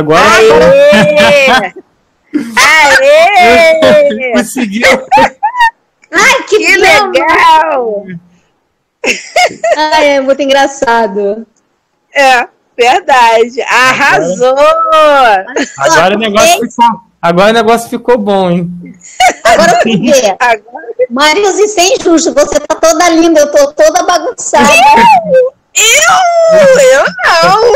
Agora. Aê! Aê! Conseguiu. Ai, que, Que legal! Ai, é muito engraçado. É, verdade. Arrasou! Agora o negócio ficou. Agora o negócio ficou bom, hein? Agora você vê. Agora Marilze, sem justo, você tá toda linda, eu tô toda bagunçada. Eu! Eu não!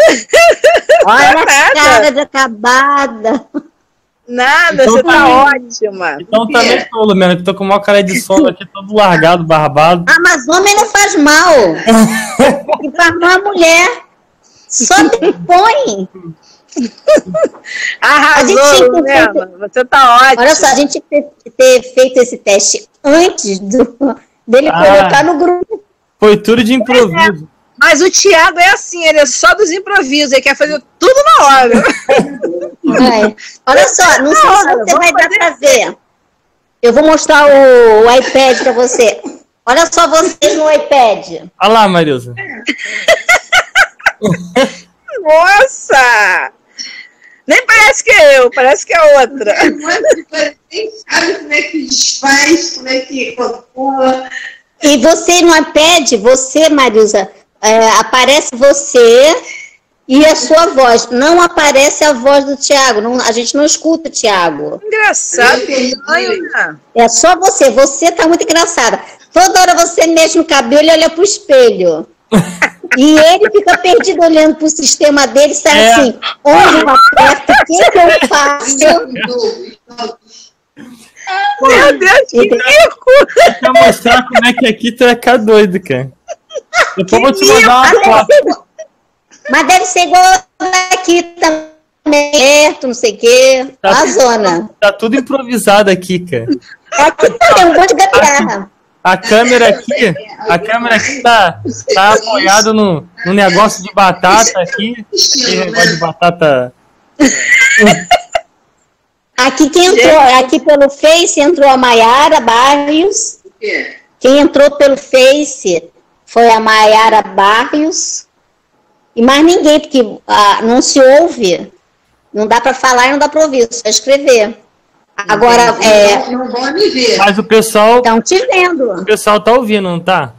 Olha a Nada. cara de acabada. Nada, Então você tá tá bem. ótima. Então também tô, Lumena, que tô com uma cara de sono aqui, todo largado, barbado. Ah, mas homem não faz mal. E faz mal a mulher. Só depõe. Arrasou, A gente tinha que Lumena. Você tá ótima. Olha só, a gente tem que ter feito esse teste antes do, dele Ah. colocar no grupo. Foi tudo de improviso. Mas o Thiago é assim, ele é só dos improvisos, ele quer fazer tudo na hora. Ai, Olha só, não sei se você vamos vai dar pra ver. Eu vou mostrar o, o iPad pra você. Olha só vocês no iPad. Olha lá, Marilza. Nossa! Nem parece que é eu, parece que é outra. Nem sabe como é que desfaz, como é que calcula. E você no iPad, você, Marisa, é, aparece você e a sua voz. Não aparece a voz do Tiago. Não, a gente não escuta o Tiago. Engraçado, né? É só você. Você tá muito engraçada. Toda hora você mexe no cabelo e olha pro espelho. E ele fica perdido olhando pro sistema dele, sai É. assim, onde eu aperto, o que, que eu faço? Meu Deus, que rico! Pra mostrar como é que aqui tu é cá doido, cara. Depois vou te mandar Mas uma deve, foto. ser igual, mas deve ser igual aqui também, perto, não sei o quê. Tá. A zona. Tá tudo improvisado aqui, cara. Aqui tem um monte de gambiarra. A câmera aqui, a câmera aqui tá, tá apoiado no, no negócio de batata aqui. Esse negócio de batata. Aqui quem entrou, aqui pelo Face entrou a Maiara Barrios. Quem entrou pelo Face foi a Maiara Barrios. E mais ninguém, porque ah, não se ouve. Não dá para falar e não dá para ouvir, só escrever. Agora, é, Não vão me ver. Mas o pessoal, estão te vendo. o pessoal tá ouvindo, não tá?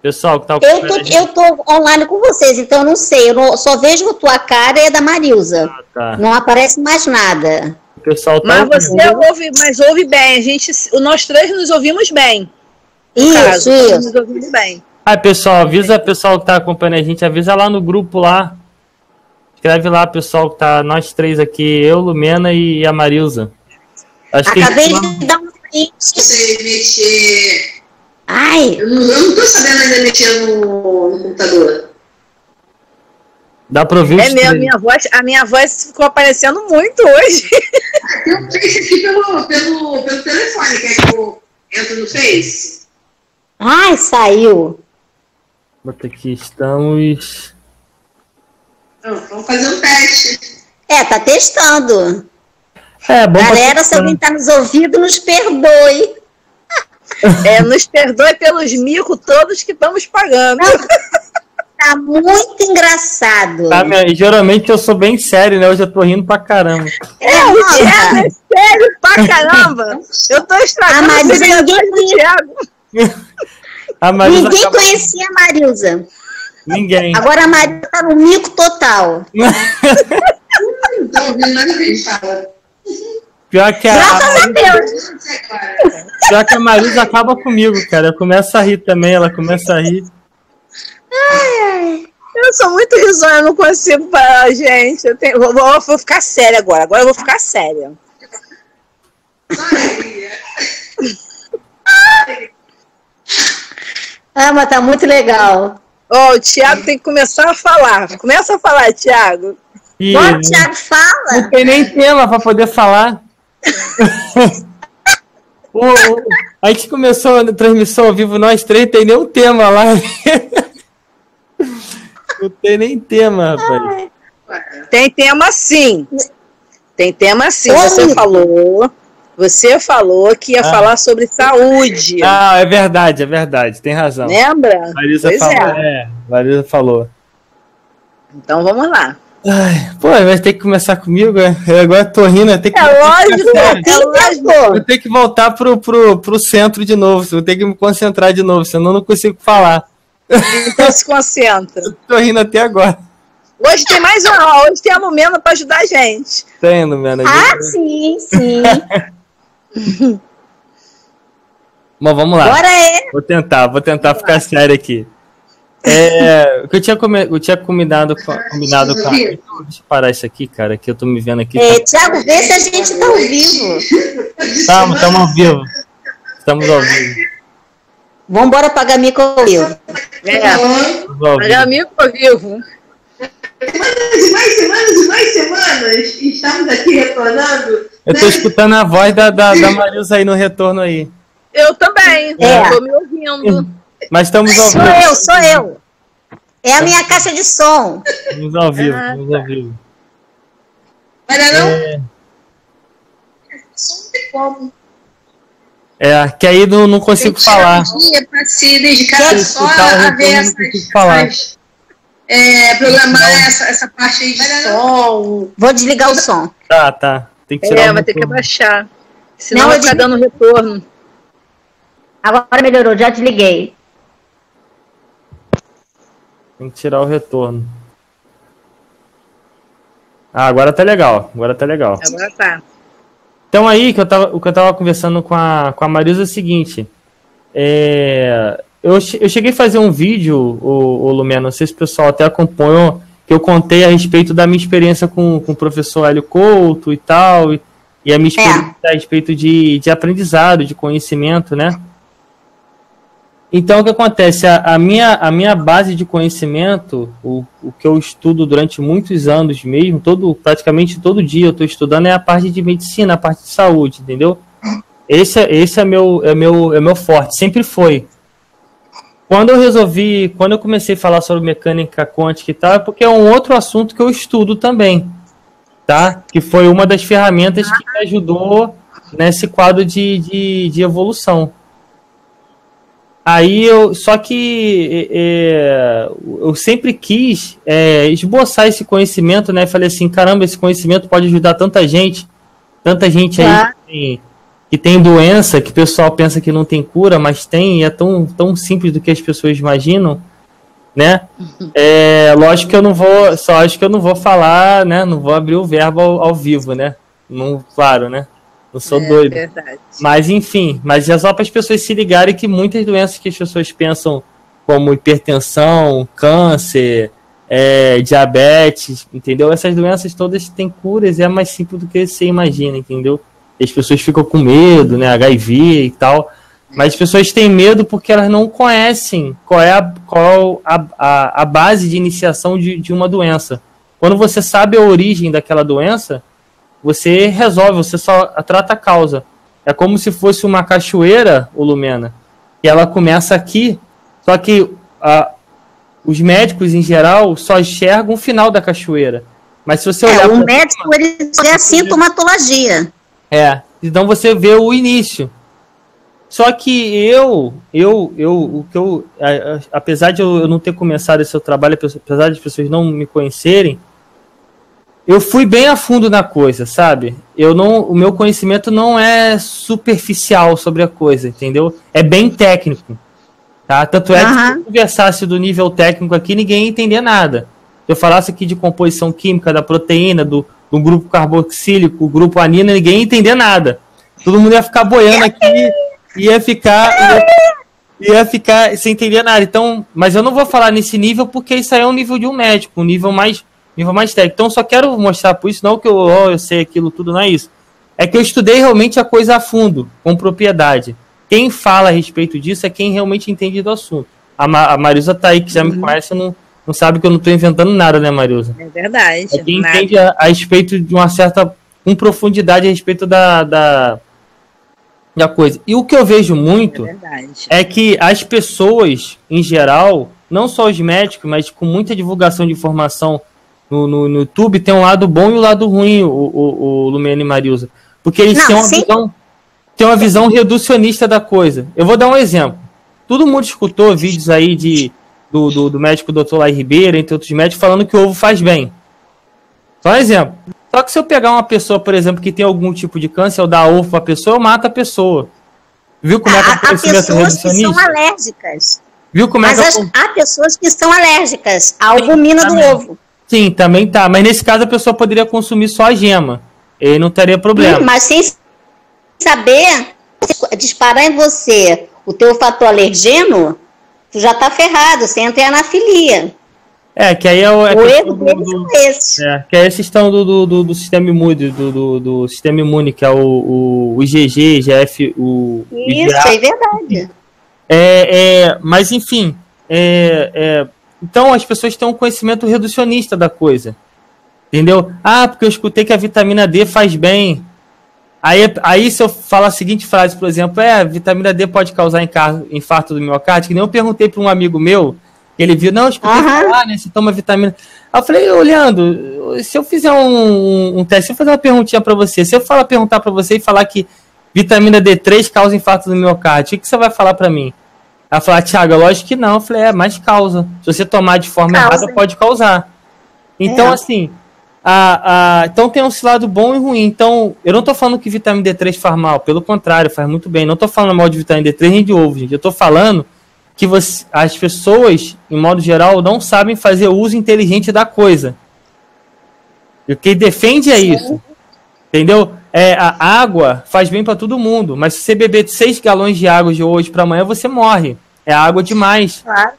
Pessoal que tá Eu tô, eu tô online com vocês, então eu não sei. Eu não- só vejo a tua cara e a da Marilza. Ah, tá. Não aparece mais nada. O pessoal tá Mas ouvindo. você ouve, mas ouve bem. A gente, nós três nos ouvimos bem. Isso, caso. Isso. Nos bem. Ah, pessoal, avisa o pessoal que tá acompanhando a gente, avisa lá no grupo lá. Escreve lá, pessoal, que tá nós três aqui, eu, Lumena e a Marilza. Acho que Acabei de dar um print. Você mexer. Ai, Eu não, eu não tô sabendo ainda mexer no, no computador. dá pra ouvir É mesmo, a três. minha voz, a minha voz ficou aparecendo muito hoje. Tem um Face aqui pelo, pelo, pelo telefone. Quer que eu entro no Face? Ai, saiu. Bota aqui, estamos. Vamos fazer um teste. É, tá testando. É, bom Galera, se alguém tá nos ouvindo, nos perdoe. É, nos perdoe pelos micos todos que estamos pagando. Tá muito engraçado. Tá, minha- e geralmente eu sou bem sério, né? Hoje eu tô rindo pra caramba. É, É, nossa. é sério pra caramba. Eu tô Ah, estragando mas o ninguém do. Thiago. Ninguém acaba- conhecia a Marilza. Ninguém. Agora a Marilza tá no mico total. Pior que a, Graças a Deus. Pior que a Marilza acaba comigo, cara. Eu começo a rir também, ela começa a rir. Eu sou muito risonha, eu não consigo parar, gente. Eu tenho, vou, vou- vou ficar séria agora. Agora eu vou ficar séria. Ah, mas tá muito legal. Ó, o Thiago tem que começar a falar. Começa a falar, Thiago. E Bora, Thiago, fala. não tem nem tema pra poder falar. O- o- a gente começou a transmissão ao vivo, nós três, tem nenhum tema lá. Não tem nem tema, rapaz. Tem tema sim. Tem tema sim. Ô, Você falou. Você falou que ia Ah. falar sobre saúde. Ah, é verdade, é verdade, tem razão. Lembra? Marisa Pois falou. é. É, Marisa falou. Então vamos lá. Ai, pô, vai ter que começar comigo? é? Eu agora tô rindo, eu tenho que. É lógico, é lógico. Vou ter que voltar pro, pro, pro centro de novo. Vou ter que me concentrar de novo, senão eu não consigo falar. Então se concentra. Tô rindo até agora. Hoje tem mais uma, hoje tem a Lumena pra ajudar a gente. Tá indo, Mena. Ah, sim, sim. Bom, vamos lá. Agora é. Vou tentar, vou tentar ficar sério aqui. É, eu tinha, come, eu tinha combinado com, combinado com a... Deixa eu parar isso aqui, cara, que eu tô me vendo aqui. é Tiago, vê se a gente tá ao vivo. Estamos, estamos ao vivo. Estamos ao vivo. Vambora pagar mico ao vivo. É, vivo. amigo ao vivo. Semanas e mais semanas e mais semanas, estamos aqui retornando. Eu tô escutando a voz da, da, da Marilza aí no retorno aí. Eu também. É. Tô me ouvindo. Mas estamos ao Sou vivo. eu, sou eu. É a minha caixa de som. Estamos ao vivo, Ah, estamos ao vivo. Mas não, É, não tem como. é, que aí não, não consigo falar. dia para se dedicar só a ver não essas, consigo falar. É, programar essa, essa parte aí de som. Vou desligar o som. Tá, tá. Tem que tirar É, vai ter que abaixar. Senão Não, vai ficar dando retorno. Agora melhorou, já desliguei. Tem que tirar o retorno. Ah, agora tá legal. Agora tá legal. Agora tá. Então aí que eu tava, o que eu tava conversando com a, com a Marisa é o seguinte. É, eu, eu cheguei a fazer um vídeo, o, o Lumia, não sei se o pessoal até acompanhou, que eu contei a respeito da minha experiência com, com o professor Hélio Couto e tal, e, e a minha experiência a respeito de, de aprendizado, de conhecimento, né? Então, o que acontece? A, a minha, a minha base de conhecimento, o, o que eu estudo durante muitos anos mesmo, todo, praticamente todo dia eu estou estudando, é a parte de medicina, a parte de saúde, entendeu? Esse, é- esse é, meu, é, meu, é meu forte, sempre foi. Quando eu resolvi, quando eu comecei a falar sobre mecânica quântica e tal, é porque é um outro assunto que eu estudo também, tá? Que foi uma das ferramentas que me ajudou nesse quadro de, de, de evolução. Aí eu. Só que é, eu sempre quis é, esboçar esse conhecimento, né? Falei assim, caramba, esse conhecimento pode ajudar tanta gente. Tanta gente aí que tem doença, que o pessoal pensa que não tem cura, mas tem, e é tão, tão simples do que as pessoas imaginam, né? É, lógico que eu não vou. Só acho que eu não vou falar, né? Não vou abrir o verbo ao, ao vivo, né? Não, claro, né? Não sou é, doido. Verdade. Mas enfim, mas é só para as pessoas se ligarem que muitas doenças que as pessoas pensam como hipertensão, câncer, é, diabetes, entendeu? Essas doenças todas têm curas e é mais simples do que você imagina, entendeu? As pessoas ficam com medo, né? HIV e tal. Mas as pessoas têm medo porque elas não conhecem qual é a, qual a, a, a base de iniciação de, de uma doença. Quando você sabe a origem daquela doença, você resolve, você só trata a causa. É como se fosse uma cachoeira, o Lumena, e ela começa aqui, só que a, os médicos em geral só enxergam o final da cachoeira. Mas se você É, olhar o pra- médico ele só vê a sintomatologia. É, então você vê o início. Só que eu, eu, eu, o que eu, apesar de eu não ter começado esse trabalho, apesar de as pessoas não me conhecerem, eu fui bem a fundo na coisa, sabe? Eu não, o meu conhecimento não é superficial sobre a coisa, entendeu? É bem técnico, tá? Tanto é que se eu conversasse do nível técnico aqui, ninguém ia entender nada. Se eu falasse aqui de composição química da proteína, do, do grupo carboxílico, o grupo anina, ninguém ia entender nada. Todo mundo ia ficar boiando aqui, ia ficar, ia, ia ficar sem entender nada. Então, mas eu não vou falar nesse nível porque isso aí é um nível de um médico, um nível mais, nível mais técnico. Então, só quero mostrar por isso, não que eu, ó, eu sei aquilo tudo, não é isso. É que eu estudei realmente a coisa a fundo, com propriedade. Quem fala a respeito disso é quem realmente entende do assunto. A, Ma a Marisa tá aí, que já me conhece, não, não sabe que eu não estou inventando nada, né, Marisa? É verdade. É quem Nada. entende a, a respeito de uma certa. com profundidade a respeito da, da, da coisa. E o que eu vejo É muito verdade. é que as pessoas, em geral, não só os médicos, mas com muita divulgação de informação no, no, no YouTube, tem um lado bom e o lado ruim, o, o, o Lumena e Marilza. Porque eles Não, têm uma sim. visão. Têm uma visão reducionista da coisa. Eu vou dar um exemplo. Todo mundo escutou vídeos aí de, do, do, do médico Dr. Lai Ribeiro, entre outros médicos, falando que o ovo faz bem. Só um exemplo. Só que se eu pegar uma pessoa, por exemplo, que tem algum tipo de câncer, eu dar ovo pra pessoa, eu mato a pessoa. Viu como é que é o conhecimento pessoas que são alérgicas. Viu como é Mas que é as- o... há pessoas que são alérgicas à albumina do ovo. Sim, também tá. Mas nesse caso a pessoa poderia consumir só a gema. E não teria problema. Hum, Mas sem saber disparar em você o teu fator alergeno, tu já tá ferrado, você entra em anafilia. É, que aí é o. É o questão erro deles do- é esse. É, que é a questão do, do, do, do sistema imune, do, do, do sistema imune, que é o, o, o IgG, IGF, o, o Isso, IgA. é verdade. É, é, mas enfim, é, é, então as pessoas têm um conhecimento reducionista da coisa. Entendeu? Ah, porque eu escutei que a vitamina D faz bem. Aí, aí se eu falar a seguinte frase, por exemplo, é, vitamina D pode causar infarto do miocárdio, que nem eu perguntei para um amigo meu, ele viu, não, escutei Aham. falar, né, você toma vitamina... Aí eu falei, ô Leandro, se eu fizer um, um, um teste, se eu fazer uma perguntinha para você, se eu falar, perguntar para você e falar que vitamina D3 causa infarto do miocárdio, o que, você vai falar para mim? Ela falou, Thiago, é lógico que não. Eu falei, é, mas causa. Se você tomar de forma Causa. errada, pode causar. Então, É. assim, a, a, então tem um lado bom e ruim. Então, eu não tô falando que vitamina D3 faz mal, pelo contrário, faz muito bem. Não tô falando mal de vitamina D3 nem de ovo, gente. Eu tô falando que você, as pessoas, em modo geral, não sabem fazer uso inteligente da coisa. E o que defende é isso. Entendeu? É, a água faz bem para todo mundo, mas se você beber 6 galões de água de hoje para amanhã, você morre. É água demais. Claro.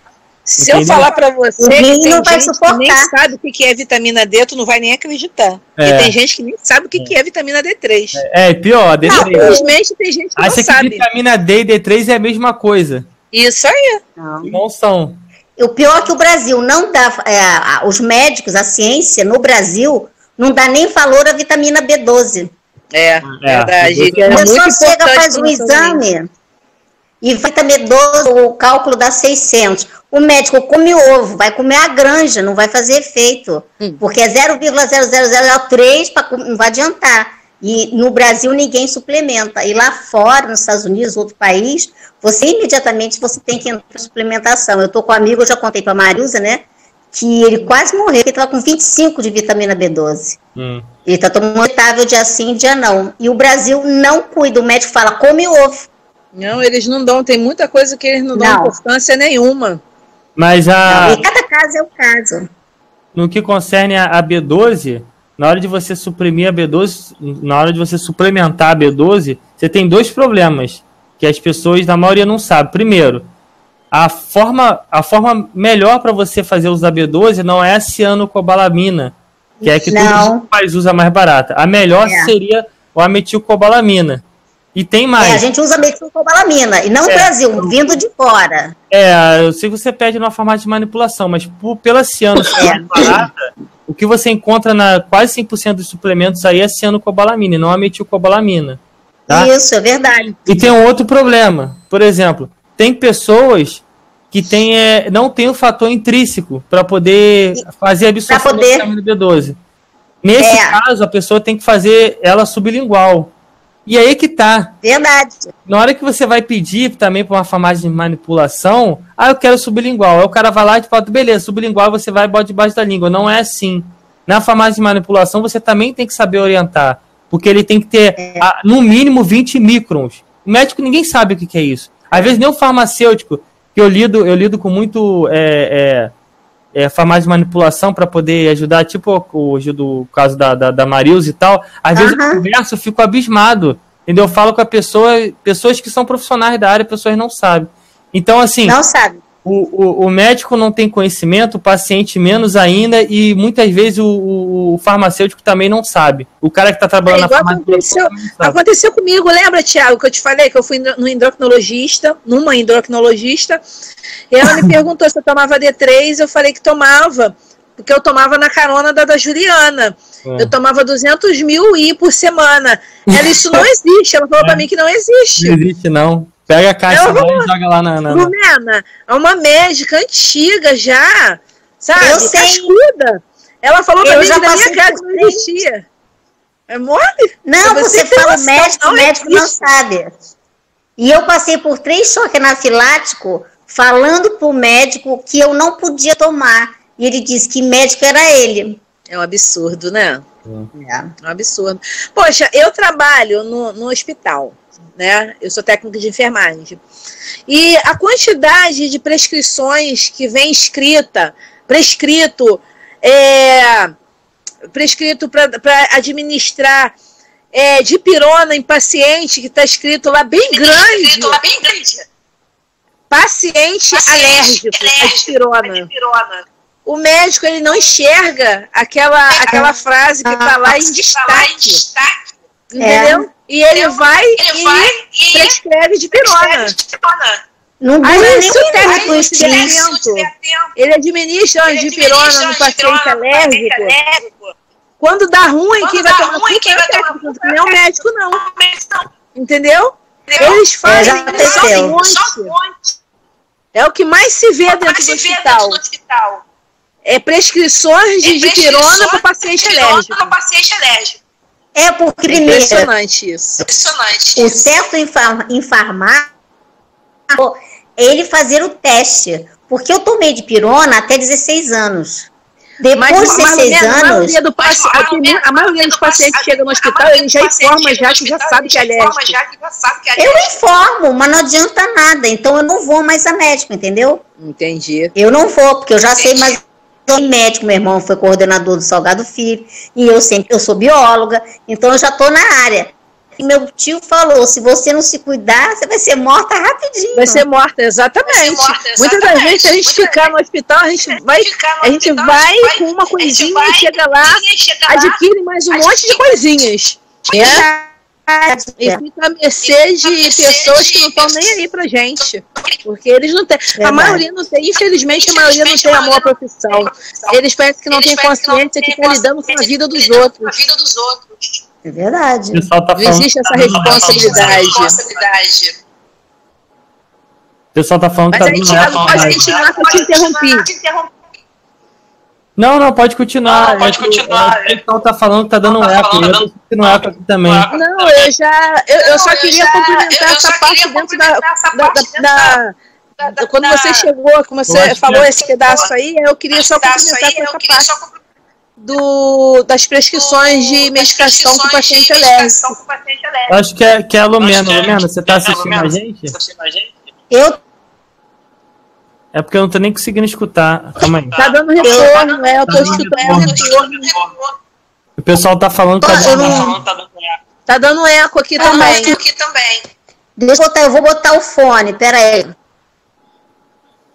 Se eu falar pra você O que tem não vai gente que suportar. nem sabe o que que é vitamina D, tu não vai nem acreditar. É. E tem gente que nem sabe o que que é vitamina D3. É, pior, D3. Não, infelizmente tem gente que Acha não que sabe. vitamina D e D3 é a mesma coisa. Isso aí. Não. Não são. O pior é que o Brasil não dá, é, os médicos, a ciência no Brasil, não dá nem valor à vitamina B12. É, verdade. É A pessoa chega, faz um exame e vitamina B12, o cálculo dá 600. O médico come ovo, vai comer a granja, não vai fazer efeito. Hum. Porque é 0,0003, pra com- não vai adiantar. E no Brasil ninguém suplementa. E lá fora, nos Estados Unidos, outro país, você imediatamente você tem que entrar em suplementação. Eu tô com um amigo, eu já contei para Marusa, né? Que ele quase morreu, ele estava com 25 de vitamina B12. Hum. Ele está tomando etável dia sim, dia não. E o Brasil não cuida. O médico fala, come ovo. Não, eles não dão, tem muita coisa que eles não dão Não. importância nenhuma. Mas a, E cada caso é o caso. no que concerne a, a B12, na hora de você suprimir a B12, na hora de você suplementar a B12, você tem dois problemas que as pessoas, na maioria, não sabem. Primeiro, a forma, a forma melhor para você fazer da B12 não é a cianocobalamina, que é a que todo Não. mundo faz usa mais barata. A melhor É. seria o ametilcobalamina. E tem mais. É, a gente usa metilcobalamina. E não É. Brasil, vindo de fora. É, eu sei que você pede numa farmácia de manipulação, mas por, pela ciano mais barata, o que você encontra na quase 100% dos suplementos aí é cianocobalamina, e não a metilcobalamina. Tá? Isso, é verdade. E tem um outro problema. Por exemplo, tem pessoas que tem, é, não tem o fator intrínseco para poder fazer a absorção poder- da vitamina B12. Nesse É. caso, a pessoa tem que fazer ela sublingual. E aí que tá. Verdade. Na hora que você vai pedir também para uma farmácia de manipulação, ah, eu quero sublingual. Aí o cara vai lá e te fala, beleza, sublingual você vai e bota debaixo da língua. Não é assim. Na farmácia de manipulação você também tem que saber orientar. Porque ele tem que ter, ah, no mínimo, 20 microns. O médico ninguém sabe o que, que é isso. Às vezes nem o farmacêutico, que eu lido, eu lido com muito é, é, é, farmácia de manipulação para poder ajudar, tipo hoje do caso da, da, da Marilza e tal. Às vezes eu converso, eu fico abismado. Entendeu? Eu falo com a pessoa, pessoas que são profissionais da área, pessoas não sabem. Então, assim, Não sabe. O, o, o médico não tem conhecimento, o paciente menos ainda, e muitas vezes o, o- farmacêutico também não sabe. O cara que está trabalhando É na farmácia aconteceu-. Aconteceu comigo, lembra, Tiago, que eu te falei que eu fui no endocrinologista, numa endocrinologista, e ela me perguntou se eu tomava D3, eu falei que tomava, porque eu tomava na carona da, da Juliana. É. Eu tomava 200 mil I por semana. Ela, isso não existe. Ela falou É. pra mim que não existe. Não existe, não. Pega a caixa lá vou- e joga lá na. na- na- Lumena é uma médica antiga já, sabe? Eu. Cascuda. Ela falou pra Eu mim já que na minha passei casa não existia. É mole? Não, Você fala noção, médico, não o médico não sabe. E eu passei por três choques anafiláticos falando pro médico que eu não podia tomar. E ele disse que médico era ele. É um absurdo, né? É. É um absurdo. Poxa, eu trabalho no, no hospital, né? Eu sou técnica de enfermagem. E a quantidade de prescrições que vem escrita, prescrito, é, prescrito para administrar é, de pirona em paciente, que está escrito lá bem grande. Lá bem grande. Paciente, alérgico, a dipirona. O médico ele não enxerga aquela, aquela frase que está lá em destaque. Entendeu? E ele vai Ele e vai e prescreve de pirona. Não Aí dura nem se o um técnico isso. atento, ele administra uma dipirona no paciente alérgico. Quando dá ruim, Quando quem dá vai tomar ruim, quem é o vai tomar culpa não é o médico, não. Entendeu? Entendeu? Eles fazem só um monte. É o que mais se vê dentro Vai do se hospital. dentro do hospital. É prescrições de É dipirona prescrições de pirona alérgico. para paciente alérgico. É porque, É primeiro, impressionante isso. Impressionante. o certo em, far- em farmácia é ele fazer o teste. Porque eu tomei de pirona até 16 anos. Depois Mas, de 16 Marlene, a anos, maioria, do paci... Mas, a, tem- a maioria dos pacientes que chegam no hospital, ele já informa já que já sabe que é alérgico. Já que já sabe que é eu alérgico. informo, mas não adianta nada. Então eu não vou mais a médico, entendeu? Entendi. Eu não vou, porque eu já sei mais sou médico, meu irmão foi coordenador do Salgado Filho, e eu sempre, eu sou bióloga, então eu já estou na área. E meu tio falou, se você não se cuidar, você vai ser morta rapidinho. Vai ser morta, exatamente. Vai ser morta, Muitas das vezes, se a gente Muitas ficar no hospital, a gente vai, a gente hospital, vai com uma coisinha vai, e chega lá, chega lá, adquire mais um monte de coisinhas. né? E fica à mercê de pessoas que não estão nem aí pra gente. Porque eles não têm. A maioria não tem, infelizmente, a maioria não tem amor à profissão. Eles parecem que não têm consciência que está lidando com a vida dos Com a outros. vida dos outros. É verdade. Tá Não existe essa tá responsabilidade. O pessoal tá falando que Mas tá aí, Thiago, pode continuar que eu te interrompi. Não, não, pode continuar. Não, pode É continuar. O pessoal tá falando que tá dando Tá eco. falando, Eu tô sentindo eco aqui também. Não, eu já. Eu, eu só queria já- complementar essa parte dentro da. da, da- da- quando da- você chegou, como você falou esse pedaço aí, eu queria só complementar com essa parte só do, das prescrições de das medicação para o prescrições paciente de alérgico. medicação pro paciente alérgico. Eu Acho que é, que é a Lumena. É- Lumena, você tá é, assistindo Lumena, a gente? Você tá assistindo a gente? Eu É porque eu não tô nem conseguindo escutar. Calma aí. Tá dando retorno, é, eu tô Tá dando escutando retorno. O pessoal tá falando que tá dando não- tá dando eco. Tá dando eco aqui Tá, também. Aqui também. Deixa eu botar, eu vou botar o fone, pera aí.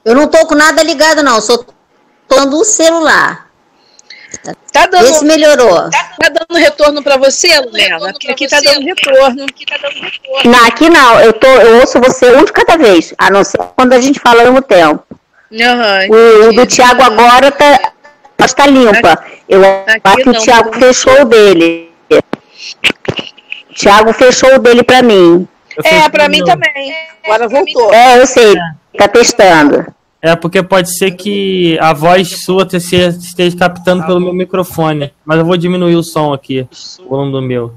Eu não tô com nada ligado, não. Só tô dando o celular. Tá dando, melhorou. tá dando retorno para você, Lumena? Porque aqui tá dando retorno. Aqui tá dando retorno. Não, aqui não. Eu, tô, eu ouço você um de cada vez. A não ser quando a gente fala mesmo tempo. Aham, O, o do Thiago agora tá, tá limpa. Eu Aqui acho que o não, Thiago tá fechou o dele. O Thiago fechou o dele pra mim. É, o mim também. Agora voltou. É, eu sei. Tá testando. É porque pode ser que a voz sua esteja captando pelo meu microfone. Mas eu vou diminuir o som aqui, o volume do meu.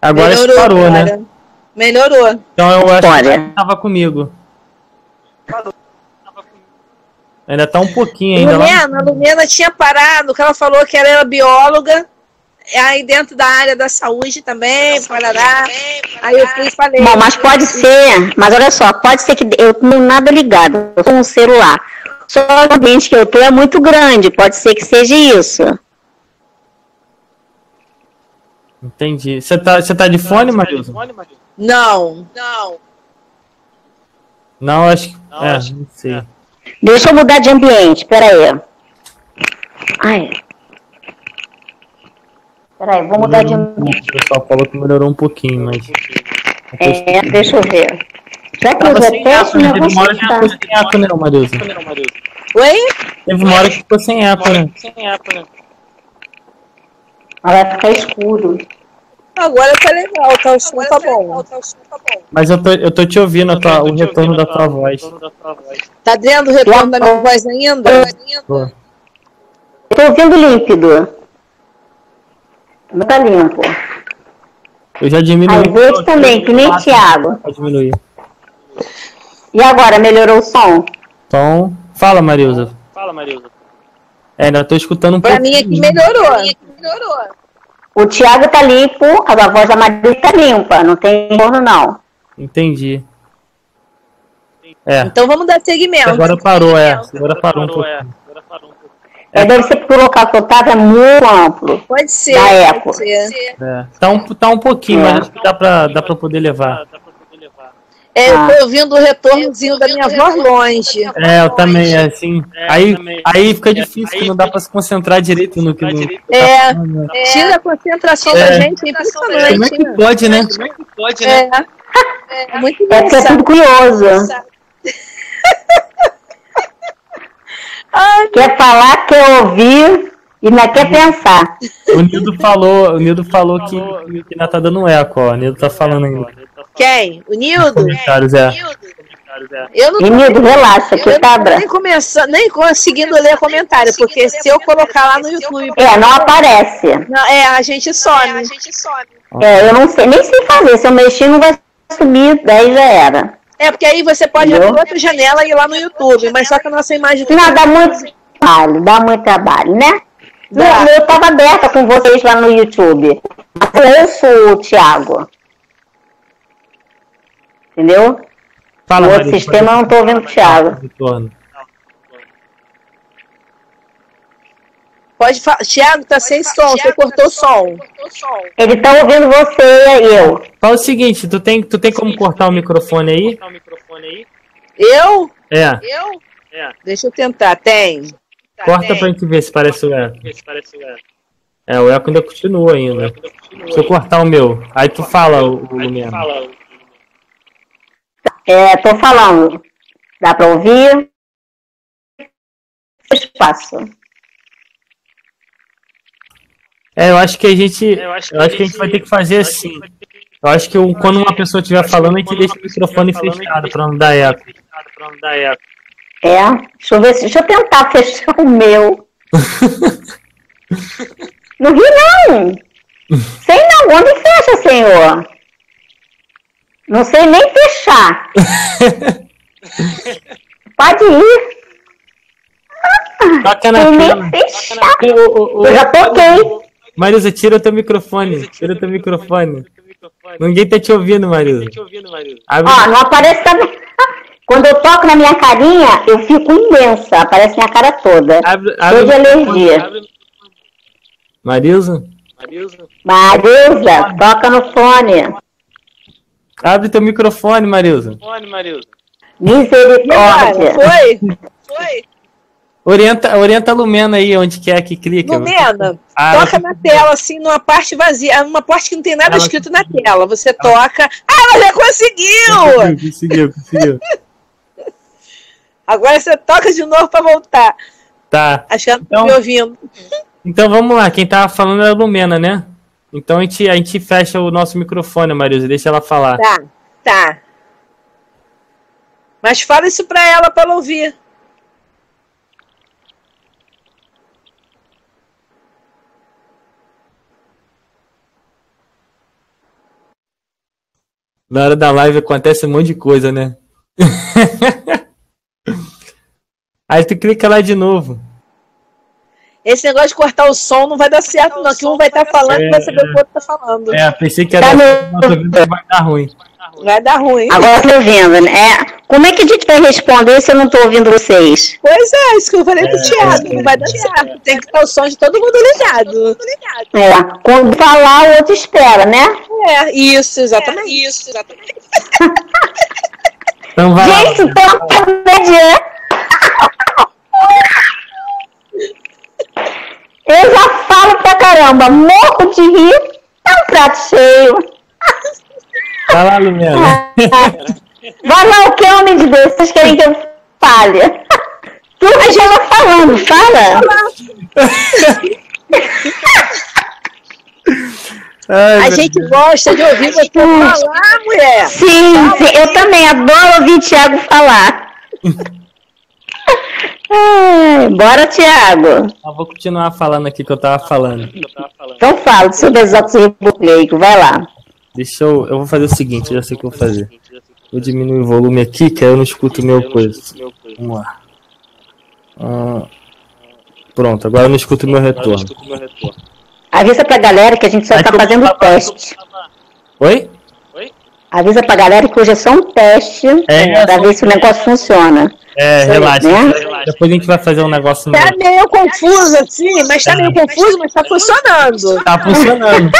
Agora isso parou, né? agora. Melhorou. Então eu acho Olha. que tava comigo. Ainda tá um pouquinho ainda lá. Lumena, a Lumena tinha parado, que ela falou que ela era bióloga, aí dentro da área da saúde também, parará. Aí eu fui e falei. Bom, mas pode ser, mas olha só, pode ser que eu não tenho nada ligado, eu sou um celular. Só o ambiente que eu tô é muito grande, pode ser que seja isso. Entendi. Você tá, você tá de fone, Marilson? Não, não. Não, acho que. É, não sei. Deixa eu mudar de ambiente, peraí. Ai. Peraí, vou mudar de ambiente. O pessoal falou que melhorou um pouquinho, mas. É, deixa eu ver. Já que eu já sem testo, eco, né? né, Teve vou uma hora que ficou sem eco, né, Marilson? Oi? Teve uma hora que ficou sem eco, né? Ela vai ficar escuro. Agora tá legal, tá, o som tá bom. Mas eu tô, eu tô te ouvindo a tua- o retorno da tua voz. Tá dando o retorno da minha voz ainda? Pô. Eu tô ouvindo límpido. Não tá limpo. Eu já diminui. Aí vou também, que nem Thiago. Pode diminuir. E agora, melhorou o som? Então, fala, Marilza. É, ainda tô escutando um Pra pouco. mim aqui melhorou. melhorou. O Thiago tá limpo, a voz da Maria tá limpa, não tem forno não. Entendi. É, Então vamos dar segmento. agora parou, é. Agora parou um pouco. É, deve ser porque o local que eu tava é muito amplo. Pode ser. Da Eco. Pode ser. É. Tá, um, tá um pouquinho, É. mas acho que dá pra, dá pra poder levar. É, eu Ah. tô ouvindo o retornozinho da minha voz longe. É, eu também, é assim. Aí, aí fica difícil, que não dá pra se concentrar direito no que no. É, Né? tira a concentração É. da gente, é Como impressionante. é que pode, né? É. É muito É porque é tudo curioso. Quer falar, quer ouvir e não quer pensar. O Nildo falou, o Nildo falou que, que ainda tá dando eco, ó. O Nildo tá falando ainda. Quem? O Nildo? Comentários, é. Eu não tô, Nildo, relaxa, eu que tô cabra. nem, começando, nem conseguindo ler comentário, porque se eu colocar lá no YouTube, É, não aparece. não, é, a gente some. É, eu não sei, nem sei fazer. Se eu mexer, não vai subir, daí já era. É, porque aí você pode Entendeu? abrir outra janela e ir lá no YouTube, mas só que a nossa imagem Não, dá muito trabalho, dá muito trabalho, né? Dá. Eu, eu tava aberta com vocês lá no YouTube. Eu ouço o Thiago. Entendeu? Fala, no outro Maria, sistema eu não tô ouvindo o Thiago. Pode falar. Tiago, tá sem som, você cortou o som. Ele tá ouvindo você e eu. Fala o seguinte, tu tem, tu tem como cortar o microfone aí? Eu? É, Deixa eu tentar, tem. corta pra gente ver se parece o eco. É, o eco ainda continua ainda. Deixa eu cortar o meu. Aí tu fala o, o Lumena. É, tô falando. Dá pra ouvir? Espaço. É, eu acho que a gente. Eu acho que a gente vai ter que fazer assim. Eu acho que o- quando uma pessoa estiver falando, a gente deixa o microfone fechado pra não dar eco. É, deixa eu ver se. Deixa eu tentar fechar o meu. não ri, não. Sei não, onde fecha, senhor? Não sei nem fechar. Pode ir. Toca na Sei tela. nem fechar. Eu já toquei. Marisa, tira o teu microfone. Tira o teu microfone. Ninguém tá te ouvindo, Marisa. Abre- Ó, não aparece também. Quando eu toco na minha carinha, eu fico imensa. Aparece minha cara toda. abre, abre de alergia. Marisa, Marisa, toca no fone. Abre teu microfone, Marisa. Misericórdia. Foi? Foi? Orienta, orienta a Lumena aí, onde quer que clica. Lumena, Ah, toca na tela, assim, numa parte vazia, numa parte que não tem nada Ela- escrito na tela. Você toca. Ah, ela já conseguiu! Conseguiu, conseguiu. Agora você toca de novo pra voltar. Tá. Acho que ela não tá Então- me ouvindo. Então vamos lá, quem tava falando é a Lumena, né? Então a gente, a gente fecha o nosso microfone, Marisa, deixa ela falar. Tá, tá. Mas fala isso pra ela, pra ela ouvir. Na hora da live acontece um monte de coisa, né? Aí tu clica lá de novo. Esse negócio de cortar o som não vai dar certo, não. Que um vai estar falando e vai saber o que o outro tá falando. É, pensei que era. Tá no- Não, vendo que vai dar ruim. Vai dar ruim. Agora tô ouvindo, né? É, como é que a gente vai responder se eu não tô ouvindo vocês? Pois é, isso que eu falei pro Thiago. Não vai dar certo. Tem que estar o som de todo mundo ligado. É, quando falar, o outro espera, né? É, isso, exatamente. isso, exatamente. Então vai lá. Gente, então, Eu já falo pra caramba, morro de rir, tá um prato cheio. Vai lá, Lumena. Vai lá, o que homem de Deus? Vocês querem que eu fale? Tu já falando, fala. Ai, A gente gosta de ouvir você falar, mulher. Sim, sim, eu também adoro ouvir Tiago falar. Ai, bora, Tiago. Eu vou continuar falando aqui que eu tava falando. Então fala desafio bucleico, vai lá. Deixa eu. Eu vou fazer o seguinte, eu já sei o que eu vou fazer. Vou diminuir o volume aqui, que aí eu não escuto o meu coisa. Vamos lá. Ah, Pronto, agora eu não escuto meu retorno. Avisa pra galera que a gente só Aí tá fazendo tava- teste. Oi? Avisa pra galera que hoje é só um teste É, pra ver se o negócio funciona. É, relaxa. né? Depois a gente vai fazer um negócio Tá novo. meio confuso assim, mas tá meio confuso, mas tá funcionando. Tá funcionando.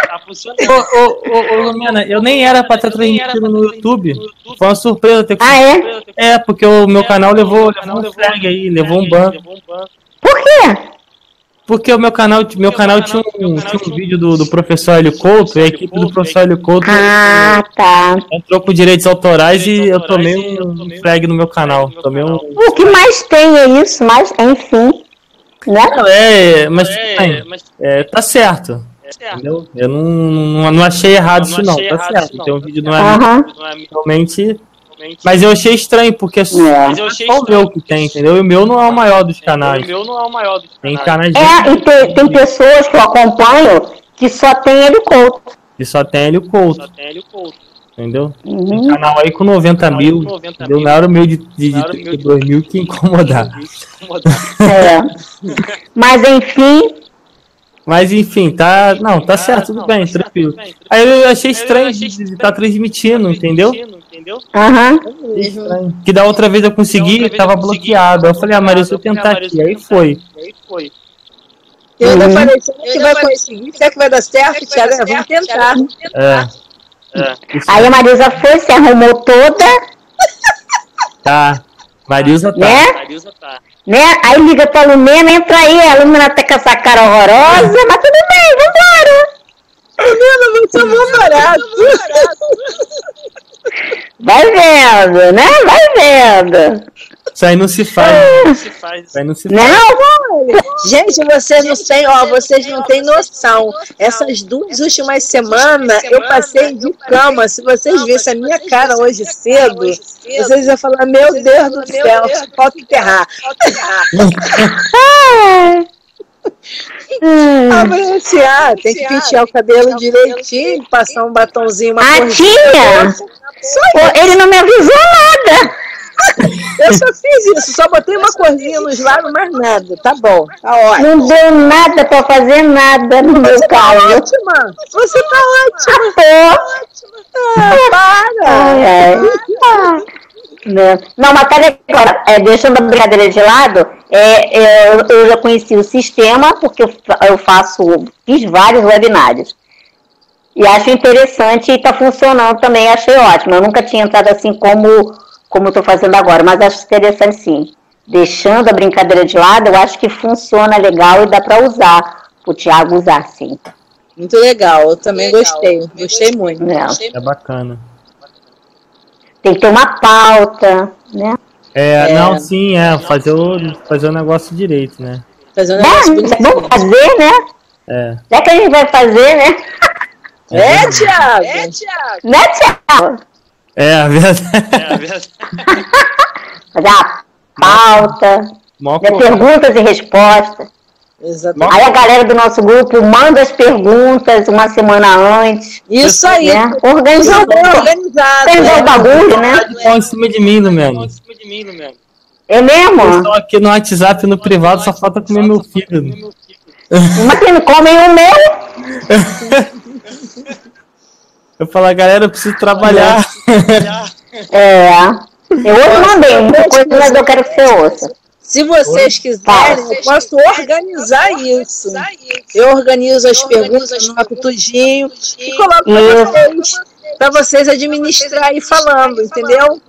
Ô, ô, ô, ô, Lumena, eu nem era pra estar transmitindo no YouTube. Foi uma surpresa ter Ah, é? É, porque o meu canal levou, levou um flag aí, levou um ban. Por quê? Porque o meu canal, meu canal tinha um, tinha um vídeo do, do professor Hélio Couto, e a equipe do professor Hélio Couto Ah, tá. entrou com direitos autorais e eu tomei um flag no meu canal. Tomei um. O que mais tem é isso, mas enfim. Né? Não, É, mas tudo bem. É, tá certo. Entendeu? Eu não, não, não achei errado isso não, tá certo. Tem um vídeo do amigo Aham. Realmente. Mas eu achei estranho, porque é só É. só o meu que tem, entendeu? E o meu não é o maior dos canais. Tem canais É, e tem, tem pessoas que eu acompanho que só tem ele Couto. que só tem Hélio Couto, entendeu? Tem Uhum. canal aí com 90 mil, entendeu? Não era o meu de, de, de 32 mil que incomodar. É. Mas enfim, Mas enfim, tá. Não, tá certo, tudo bem, tranquilo. Aí eu achei estranho de estar transmitindo, entendeu? Aham. Estranho. Que da outra vez eu consegui, tava bloqueado. Eu falei, ah, Maria, se eu tentar aqui. Aí foi. Eu ainda Uhum. falei, será que vai conseguir? Será que vai dar certo, Thiago? É, Vamos tentar. É. Isso Aí a Marisa foi, se arrumou toda, tá. Marilza tá. né? né? Aí liga pra Lumena, entra aí, a Lumena tá com essa cara horrorosa, mas tudo bem, vambora. Menina, você é mó barato. Vai vendo, né? Vai vendo. Isso aí não se faz. Isso aí não se faz. Não? Gente, vocês não têm, ó, vocês não têm noção. Essas duas últimas semanas eu passei de cama. Se vocês vissem a minha cara hoje cedo, vocês iam falar, meu Deus do céu, só falta enterrar. Ah, mas assim, ah, tem que pentear o cabelo direitinho, passar um batonzinho, uma Ah, corzinha. tinha? Pô, ele não me avisou nada. Eu só fiz isso, só botei uma corzinha nos lábios, mais nada. Tá bom, tá ótimo. Não deu nada pra fazer nada no meu Tá caso. ótima! Você tá ótima! Pô. Ah, para! Ai, ai. Né? Não, mas tá legal. É, deixando a brincadeira de lado, é, é, eu, eu já conheci o sistema, porque eu, fa- eu faço, fiz vários webinários. E acho interessante e está funcionando também, achei ótimo. Eu nunca tinha entrado assim como como estou fazendo agora, mas acho interessante sim. Deixando a brincadeira de lado, eu acho que funciona legal e dá para usar, o Thiago usar sim. Muito legal, eu também gostei. Gostei muito. Né? É bacana. Tem que ter uma pauta, né? É, não, sim, é. Fazer o, fazer o negócio direito, né? Fazer um negócio Vamos, fazer, né? É. Já que a gente vai fazer, né? É, Thiago? Né, Thiago? É, a verdade. Fazer a pauta, Mó né? perguntas e respostas. Exatamente. Aí a galera do nosso grupo manda as perguntas uma semana antes, Isso aí. né? Organizou, Organizado. organizou o né? bagulho, né? de pau em cima de mim, Lumena. É Eu mesmo? estou aqui no WhatsApp, no privado, só falta comer meu filho. Mas quem não come o meu? Eu falo, galera, eu preciso trabalhar. É. Eu hoje mandei muita coisa, mas eu quero que você ouça. Se vocês quiserem, eu posso organizar isso. Eu organizo as perguntas, coloco tudinho e coloco para vocês. Para vocês administrar e falando, entendeu?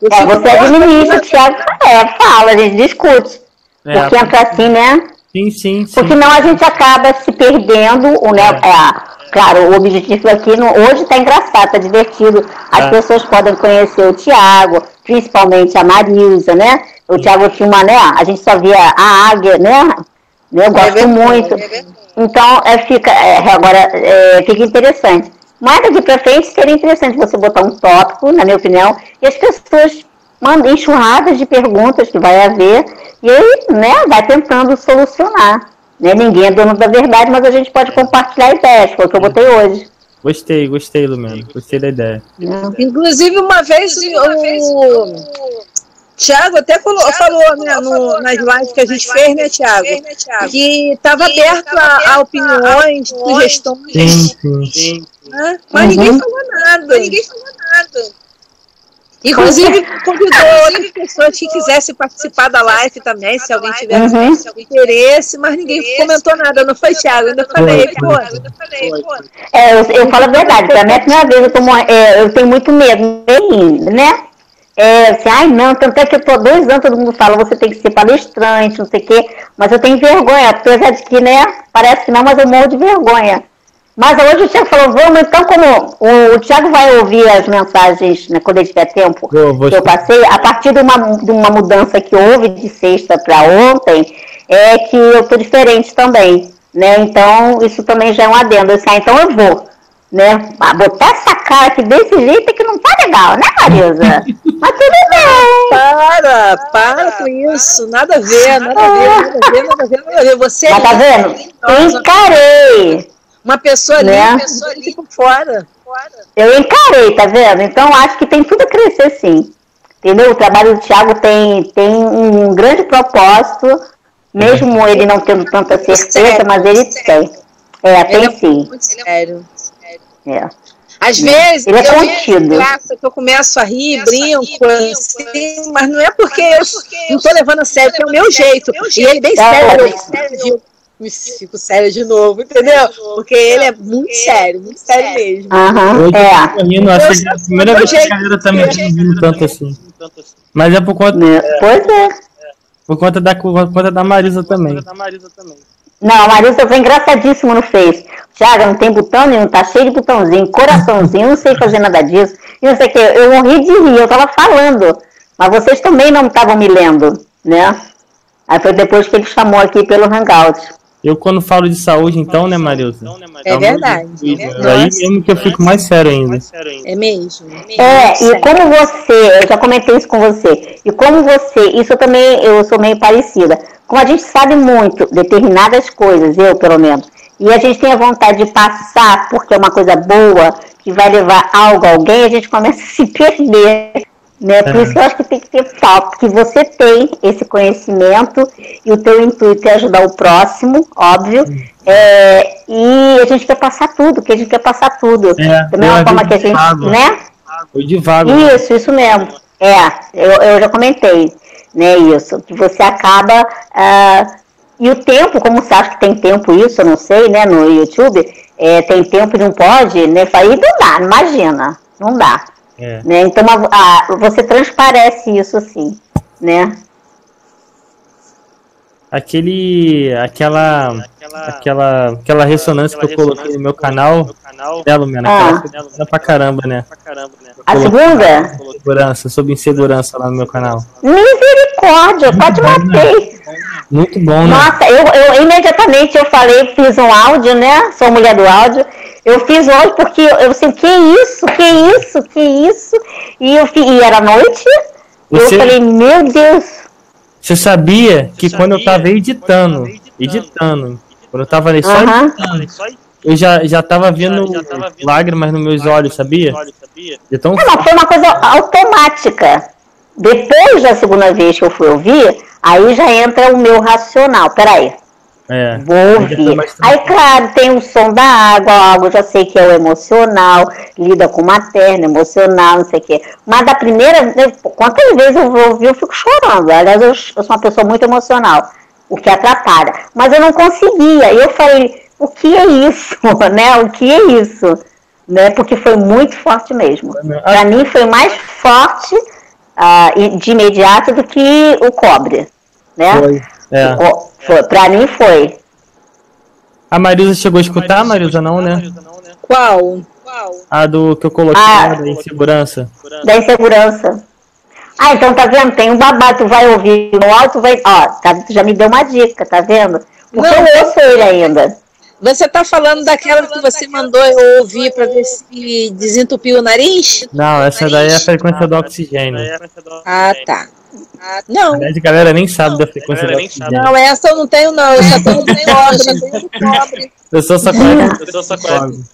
Eu É, você administra, o Thiago é, fala, a gente discute. Porque É, entra assim, né? sim, sim, sim. Porque não a gente acaba se perdendo, o, né? É, claro, o objetivo aqui no, hoje tá engraçado, tá divertido. As É. pessoas podem conhecer o Tiago, principalmente a Marilza, né? O Tiago tinha uma, né? A gente só via a águia, né? Eu gosto verdade, muito. Então, é, fica, é, agora, é, fica interessante. Mas daqui pra frente seria interessante você botar um tópico, na minha opinião, e as pessoas mandam enxurradas de perguntas que vai haver, e aí, né, vai tentando solucionar. Né? Ninguém é dono da verdade, mas a gente pode compartilhar ideias, foi o que eu botei hoje. Gostei, gostei, Lumena. Gostei da ideia. né? Inclusive, uma vez, o, Tiago até falou, Thiago falou, né, no, falou, nas lives que a gente fez, né, Tiago? Que estava aberto a, a, opiniões, sugestões. Sim, sim. Né? Mas uhum. ninguém falou nada. Mas ninguém falou nada. Inclusive, convidou outras pessoas que quisessem participar da live também, se alguém tiver uhum. interesse, mas ninguém comentou nada, não foi, Thiago? Ainda falei, pô. É, eu, eu falo a verdade, é a minha primeira vez eu, tomo, é, eu tenho muito medo, né? É, assim, ai não, tanto é que eu tô dois anos, todo mundo fala, você tem que ser palestrante, não sei o quê, mas eu tenho vergonha, apesar de que, né, parece que não, mas eu morro de vergonha. Mas hoje o Tiago falou, vamos, então como o, o Tiago vai ouvir as mensagens né, quando ele tiver tempo eu que eu passei, a partir de uma, de uma mudança que houve de sexta para ontem, é que eu tô diferente também, né? Então, isso também já é um adendo. Eu disse, ah, então eu vou né? Botar essa cara aqui desse jeito é que não tá legal, né, Marisa? Mas tudo bem. Para, para com isso. Nada a ver, nada a ver, nada a ver, nada a ver, nada a ver. Você Mas tá vendo? Encarei. Uma pessoa ali, né? uma pessoa ali por fora. Eu encarei, tá vendo? Então acho que tem tudo a crescer sim. Entendeu? O trabalho do Thiago tem, tem um grande propósito, mesmo ele não tendo tanta certeza, mas ele tem. É, tem é sim. Muito sério. É. Às vezes, ele é contido. Graça, que eu começo a rir, brinco, assim, mas não é porque eu não estou levando a sério, que é o meu jeito. E ele bem sério, eu me fico sério de novo, entendeu? Porque ele é muito sério, muito sério mesmo. Aham, é. Rindo, acho que é a primeira vez que a galera tá me rindo tanto assim. Mas é por conta. Pois é. Por conta da, por conta da Marisa também. Não, a Marisa foi engraçadíssimo no Face. Tiago, não tem botão nenhum, tá cheio de botãozinho, coraçãozinho, não sei fazer nada disso. E não sei o que, eu morri de rir, eu tava falando. Mas vocês também não estavam me lendo, né? Aí foi depois que ele chamou aqui pelo Hangout. Eu, quando falo de saúde, então, né, Marilza? É verdade. É Aí mesmo que eu fico mais sério ainda. É mesmo. É, e como você, eu já comentei isso com você, e como você, isso eu também, eu sou meio parecida. Como a gente sabe muito determinadas coisas, eu pelo menos, e a gente tem a vontade de passar porque é uma coisa boa, que vai levar algo a alguém, a gente começa a se perder. Né? Por isso que eu acho que tem que ter foco, que você tem esse conhecimento e o teu intuito é ajudar o próximo, óbvio. É, e a gente quer passar tudo, que a gente quer passar tudo. É, da mesma forma que a gente, vago. né? Foi de vago. Isso, isso mesmo. É, eu, eu já comentei, né, isso, que você acaba uh, e o tempo, como você acha que tem tempo isso, eu não sei, né, no YouTube, é, tem tempo e não pode, né? Aí não dá, imagina, não dá. É. Né? Então a, a, você transparece isso sim, né? Aquele, aquela, aquela, aquela, aquela ressonância que eu coloquei no meu canal, é, Lumena, ah. aquela pra caramba, né? A segunda? Segurança, sobre insegurança lá no meu canal. Misericórdia, eu quase matei. Muito bom, né? Nossa, eu, eu imediatamente eu falei, fiz um áudio, né? Sou mulher do áudio. Eu fiz áudio porque eu, eu assim, que isso, que isso, que isso. E, eu, e era noite. Você... Eu falei, meu Deus. Você sabia que Você quando sabia? eu tava editando, editando, quando eu tava ali só uh -huh. editando, eu já, já tava vendo já, já tava lágrimas nos meus olhos, sabia? Então... Não, foi uma coisa automática. Depois da segunda vez que eu fui ouvir, Aí já entra o meu racional. Peraí. É, Vou ouvir. Aí, claro, tem o som da água, a água já sei que é o emocional, lida com materno, emocional, não sei o quê. Mas da primeira, quantas vezes eu vou ouvir, eu fico chorando. Aliás, eu, eu sou uma pessoa muito emocional, o que atrapalha. Mas eu não conseguia. E eu falei, o que é isso? né? O que é isso? Né? Porque foi muito forte mesmo. Para mim foi mais forte uh, de imediato do que o cobre né? Foi. É. foi. Pra mim foi. A Marisa chegou a escutar, a Marisa não, né? Qual? A do que eu coloquei ah, da insegurança. Da insegurança. Ah, então tá vendo? Tem um babado, tu vai ouvir no alto, vai. Ó, tá, tu já me deu uma dica, tá vendo? Porque não, eu ouço ele ainda. Você tá falando daquela que você mandou eu ouvir para ver se desentupiu o nariz? Não, essa daí é a frequência do oxigênio. Ah, tá. Ah, não. A galera nem sabe da frequência do oxigênio. Não, essa eu não tenho, não. Eu só tenho cobre. Eu sou só cobre. Eu sou só cobre.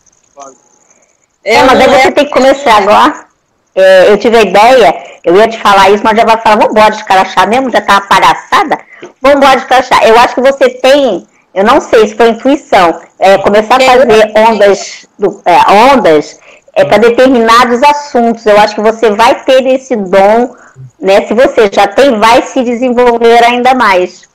É, mas aí você tem que começar agora. É, eu tive a ideia Eu ia te falar isso, mas já vai falar, vamos embora de crachá mesmo, já tá uma palhaçada? Vamos embora de crachá. Eu acho que você tem, eu não sei se foi intuição, é, começar a fazer ondas, do, é, ondas é, para determinados assuntos. Eu acho que você vai ter esse dom, né? Se você já tem, vai se desenvolver ainda mais.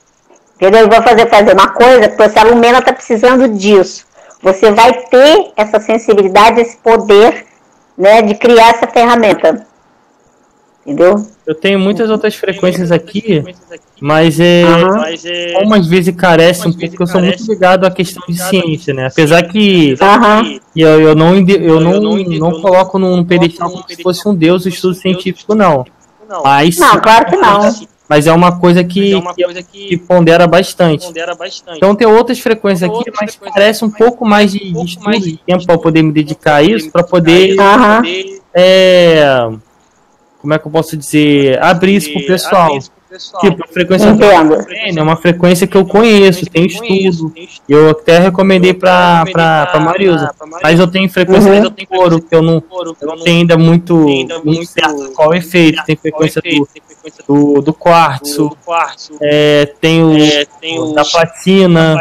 Entendeu? Eu vou fazer, fazer uma coisa, porque a Lumena está precisando disso. Você vai ter essa sensibilidade, esse poder né, de criar essa ferramenta. Entendeu? Eu tenho muitas outras frequências aqui, mas é, como às vezes carece um pouco, porque eu sou muito ligado à questão de ciência, né? Apesar que eu, eu, não, eu não, não coloco num pedestal como se fosse um deus o estudo científico, não. Mas, não, claro que não. Mas é uma coisa que, é uma coisa que, que pondera, bastante. pondera, bastante. Então tem outras frequências aqui, outras mas frequências parece um pouco mais de, um de mais de tempo para poder me dedicar a isso, para poder, poder é, como é que eu posso dizer, abrir isso pro pessoal. Tipo, a frequência do é uma frequência que eu conheço, tem estudo. Eu até recomendei pra, pra, pra Marilza. Mas eu tenho frequência uhum. do couro, que eu não, eu não tenho ainda muito, muito certo qual é o efeito. Tem frequência do, do, do quartzo, é, tem o, é, da platina,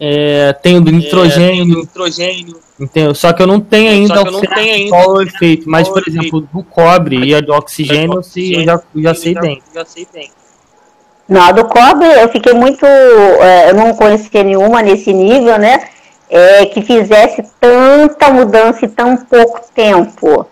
é, tem o do nitrogênio. nitrogênio. Entendeu? Só que eu não tenho ainda, eu não tenho ainda qual o efeito. Mas, por exemplo, do cobre e do oxigênio, eu já, já sei bem. Já sei bem. Não, do cobre eu fiquei muito. É, eu não conhecia nenhuma nesse nível, né? É, que fizesse tanta mudança em tão pouco tempo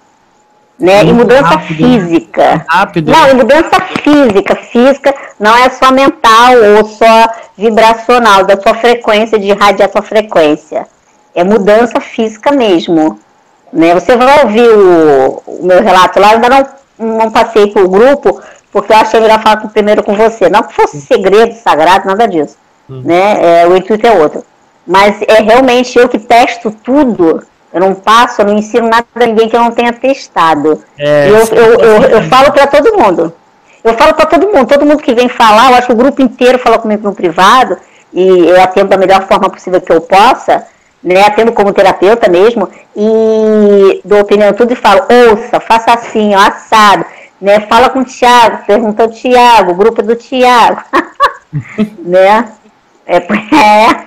né? Muito e mudança rápido, física. Rápido. Não, e mudança física. Física não é só mental ou só vibracional, da sua frequência, de irradiar sua frequência. É mudança física mesmo. Né? Você vai ouvir o, o meu relato lá, eu ainda não, não passei para o grupo, porque eu achei melhor falar primeiro com você. Não que fosse segredo, sagrado, nada disso. Hum. Né? É, o intuito é outro. Mas é realmente eu que testo tudo eu não passo, eu não ensino nada a ninguém que eu não tenha testado. É, eu, eu, eu, eu, falo para todo mundo. Eu falo para todo mundo. Todo mundo que vem falar, eu acho que o grupo inteiro fala comigo no privado, e eu atendo da melhor forma possível que eu possa, né? Atendo como terapeuta mesmo, e dou opinião tudo e falo, ouça, faça assim, ó, assado. Né? Fala com o Tiago, pergunta ao Tiago, o grupo é do Tiago. né? É, é.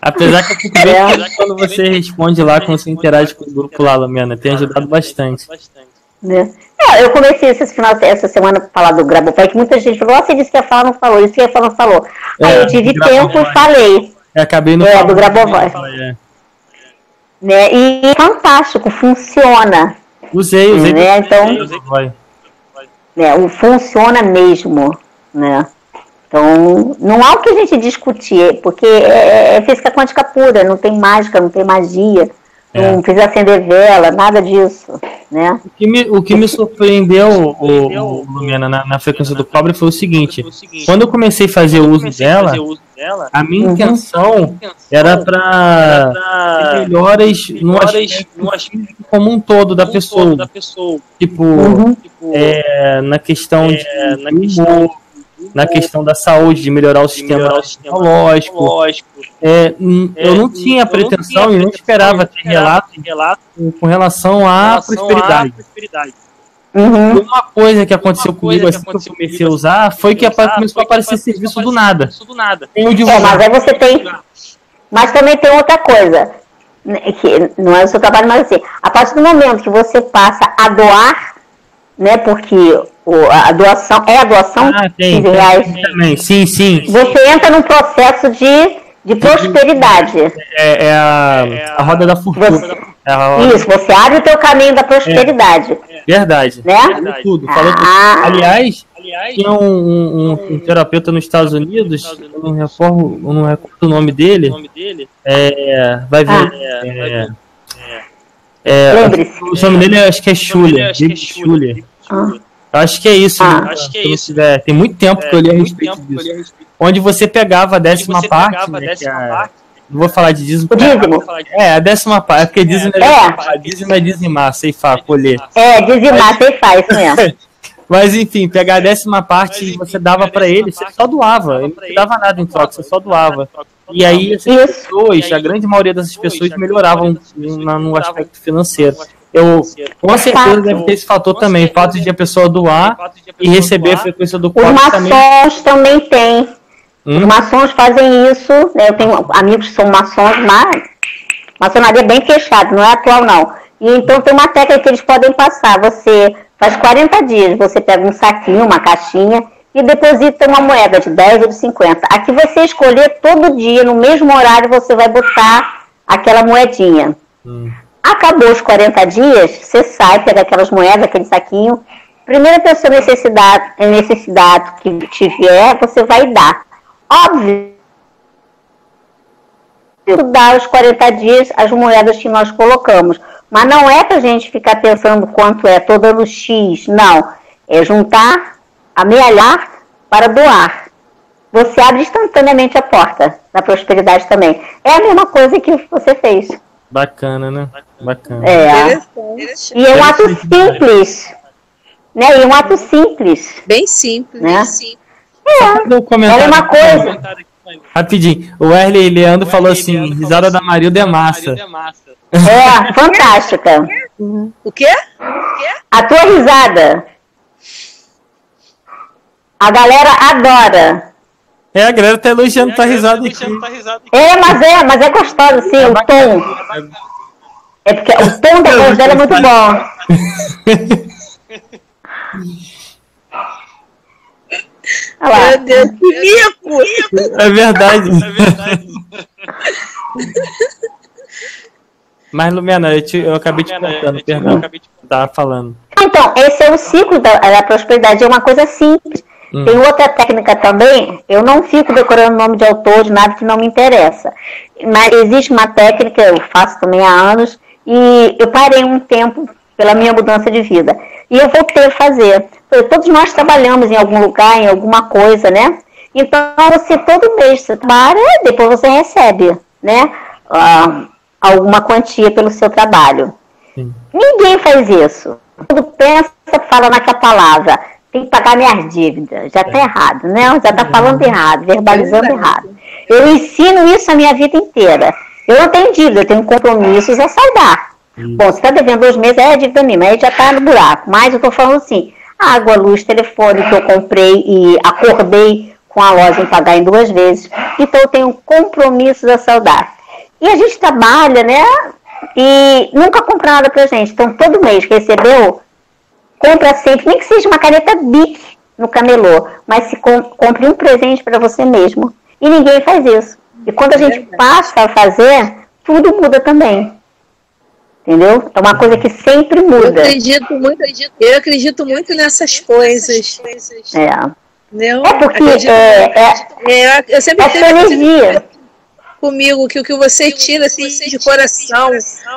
Apesar que eu fico bem é. quando você responde lá, quando você interage com o grupo lá, Lumena. Tem ajudado bastante. Né? É, eu comecei esse final, essa semana a falar do Grabopai, que muita gente falou, você disse que ia falar, não falou, isso que ia falar, não falou. É, Aí eu tive tempo e falei. É, acabei no É, do Grabovoi. É. Né? E fantástico, funciona. Usei, usei. Né? Então, usei, né, funciona mesmo, né? Então, não há o que a gente discutir, porque é, é física quântica pura, não tem mágica, não tem magia, é. não precisa acender vela, nada disso, né? O que me, o que me surpreendeu, o, o Lumena, na, na, frequência do cobre foi o seguinte, quando eu comecei a fazer o uso dela, a minha uhum. intenção era para melhoras no aspecto como um todo da pessoa. Tipo, uhum. é, na questão de humor, na questão da saúde, de melhorar o o sistema imunológico. É, é, eu não tinha pretensão e não esperava ter relato, relato com relação à relação prosperidade. prosperidade. Uhum. Uma coisa que aconteceu comigo assim que eu comecei a usar foi que começou a aparecer serviço do nada. Tem o é, mas aí você tem. Mas também tem outra coisa. Né, que não é o seu trabalho, mas assim, a partir do momento que você passa a doar, né? Porque o, a doação é a doação ah, tem, de reais. Também. Sim, sim. Você entra num processo de, de prosperidade. É, é a, a roda da fortuna. Você, é Isso, você abre o teu caminho da prosperidade. É, verdade. Né? Falou tudo. Falou ah. Aliás, tinha um, um, um, terapeuta nos Estados Unidos, eu não, recordo, eu não recordo o nome dele. É, vai ver. Ah. É, é, o nome dele acho que é Schuller. David Schuller. Ah. Acho que é isso. Ah, né? Acho que é isso. Tiver, tem muito tempo é, que eu li a respeito disso. Li a respeito. Onde você pegava a décima parte. Pegava a né, décima a, parte não vou falar de dízimo. dízimo. É, a décima parte. É porque dízimo é, é. dízimo é dizimar, ceifar, colher. É, dizimar, ceifar, isso mesmo. Mas enfim, pegar a décima parte e você dava para ele, você só doava. Ele não dava nada em troca, você só doava. E aí essas pessoas, a grande maioria dessas pessoas melhoravam no aspecto financeiro. Eu, com certeza deve ter esse fator também, o fato de a pessoa doar e receber a frequência do Os corpo também. maçons também têm. Os Hum? maçons fazem isso, né? eu tenho amigos que são maçons, mas maçonaria bem fechada, não é atual não. E então tem uma técnica que eles podem passar. Você faz 40 dias, você pega um saquinho, uma caixinha e deposita uma moeda de 10 ou de 50. Aqui você escolher todo dia, no mesmo horário, você vai botar aquela moedinha. Hum. Acabou os 40 dias, você sai, pega aquelas moedas, aquele saquinho. Primeira pessoa necessidade, necessidade que tiver, você vai dar. Óbvio. Dar os 40 dias as moedas que nós colocamos. Mas não é para a gente ficar pensando quanto é, tô dando X. Não. É juntar, amealhar para doar. Você abre instantaneamente a porta da prosperidade também. É a mesma coisa que você fez. Bacana, né? Bacana. É. Interessante. E é um ato simples. Né? E um ato simples. Bem simples, Né? bem simples. É comentário, a mesma coisa. Rapidinho, o Wesley Leandro falou assim: risada da Marilda é massa. É, fantástica. O quê? A tua risada. A galera adora. É, a galera tá elogiando tua risada aqui. É, mas é, mas é gostosa, sim, o tom. É porque o tom da voz dela é muito bom. Olha lá. Meu Deus, que mico! É verdade. Mas, Lumena, eu, te- eu acabei te cortando, perdão. Tava falando. Então, esse é o ciclo da, da prosperidade, é uma coisa simples. Hum. Tem outra técnica também, eu não fico decorando nome de autor, de nada que não me interessa. Mas existe uma técnica, eu faço também há anos, e eu parei um tempo pela minha mudança de vida. E eu voltei a fazer. Todos nós trabalhamos em algum lugar, em alguma coisa, né? Então, você todo mês você trabalha, depois você recebe, né? ah, alguma quantia pelo seu trabalho. Sim. Ninguém faz isso. Quando pensa, fala naquela palavra. Tem que pagar minhas dívidas. Já está errado, né? Já está falando errado, verbalizando Verdade. errado. Eu ensino isso a minha vida inteira. Eu não tenho dívida, eu tenho compromissos a saldar. Bom, você está devendo dois meses, é dívida minha, aí já está no buraco. Mas eu estou falando assim, água, luz, telefone que eu comprei e acordei com a loja em pagar em duas vezes. Então eu tenho compromissos a saldar. E a gente trabalha, né? E nunca compra nada pra gente. Então todo mês recebeu, compra sempre, nem que seja uma caneta Bic no camelô, mas se com- compre um presente para você mesmo. E ninguém faz isso. E quando a gente passa a fazer, tudo muda também. Entendeu? É uma coisa que sempre Eu muda. acredito muito, eu acredito muito nessas coisas. É, Entendeu? é porque Acredito é, é, É, eu- eu sempre é tenho sua energia. Comigo que o que você tira assim, de coração,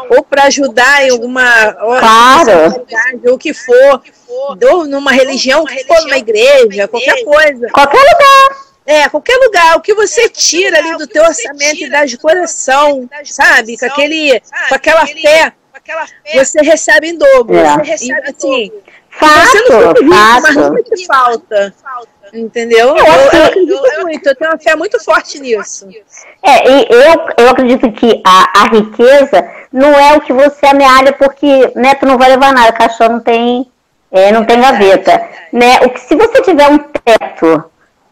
ou para ajudar em alguma caridade, ou o que for, ou numa religião, que for numa igreja, qualquer coisa. Qualquer lugar. É, qualquer lugar, o que você tira ali do teu orçamento e dá de coração, sabe? Com, aquele, com aquela fé, você recebe em dobro. É. Você recebe assim, Não fica rico, mas te falta. Entendeu? Eu, Eu eu acredito muito, eu tenho uma fé muito forte nisso. É, e eu, eu acredito que a, a riqueza não é o que você amealha, porque né, tu não vai levar nada, caixão não tem, é, não tem gaveta. Né? O que, se você tiver um teto,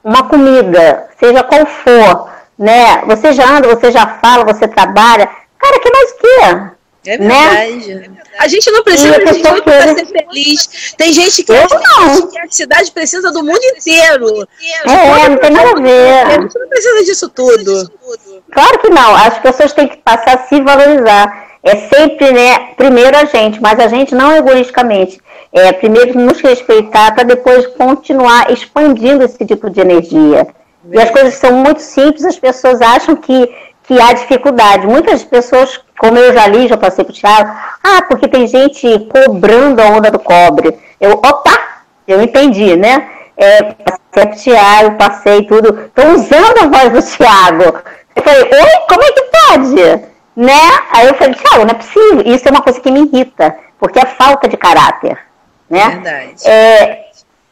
uma comida, seja qual for, né? Você já anda, você já fala, você trabalha, cara, que mais o quê? É Né? verdade. A gente não precisa a de muito para ser feliz. Tem gente que acha não. que a cidade precisa do mundo inteiro. É, não tem nada a A ver. gente não precisa disso tudo. Claro que não. As pessoas têm que passar a se valorizar. É sempre, né, primeiro a gente, mas a gente não egoisticamente. É, primeiro nos respeitar para depois continuar expandindo esse tipo de energia. E as coisas são muito simples, as pessoas acham que, que há dificuldade. Muitas pessoas, como eu já li, já passei para o Thiago, ah, porque tem gente cobrando a onda do cobre. Eu, opa, eu entendi, né? É, passei pro Thiago, passei tudo. Estou usando a voz do Thiago. Eu falei, oi, como é que pode? Né? Aí eu falei, Thiago, não é possível. Isso é uma coisa que me irrita, porque é falta de caráter. Né? Verdade. É,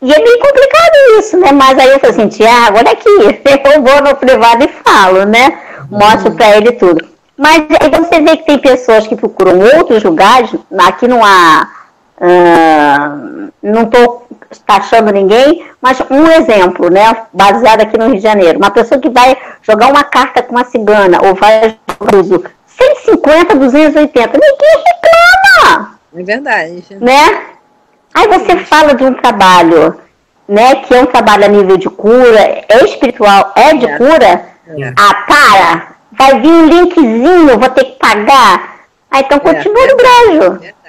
e é bem complicado isso, né? Mas aí eu falei assim, Tiago, olha aqui, eu vou no privado e falo, né? Mostro pra ele tudo. Mas aí você vê que tem pessoas que procuram outros lugares, aqui não há. Uh, não estou taxando ninguém, mas um exemplo, né? Baseado aqui no Rio de Janeiro. Uma pessoa que vai jogar uma carta com uma cigana ou vai jogar 150, 280, ninguém reclama. É verdade. Né? Aí você fala de um trabalho, né, que é um trabalho a nível de cura, é espiritual, é de é. cura. É. Ah, para, vai vir um linkzinho, vou ter que pagar. Ah, então continua no brejo.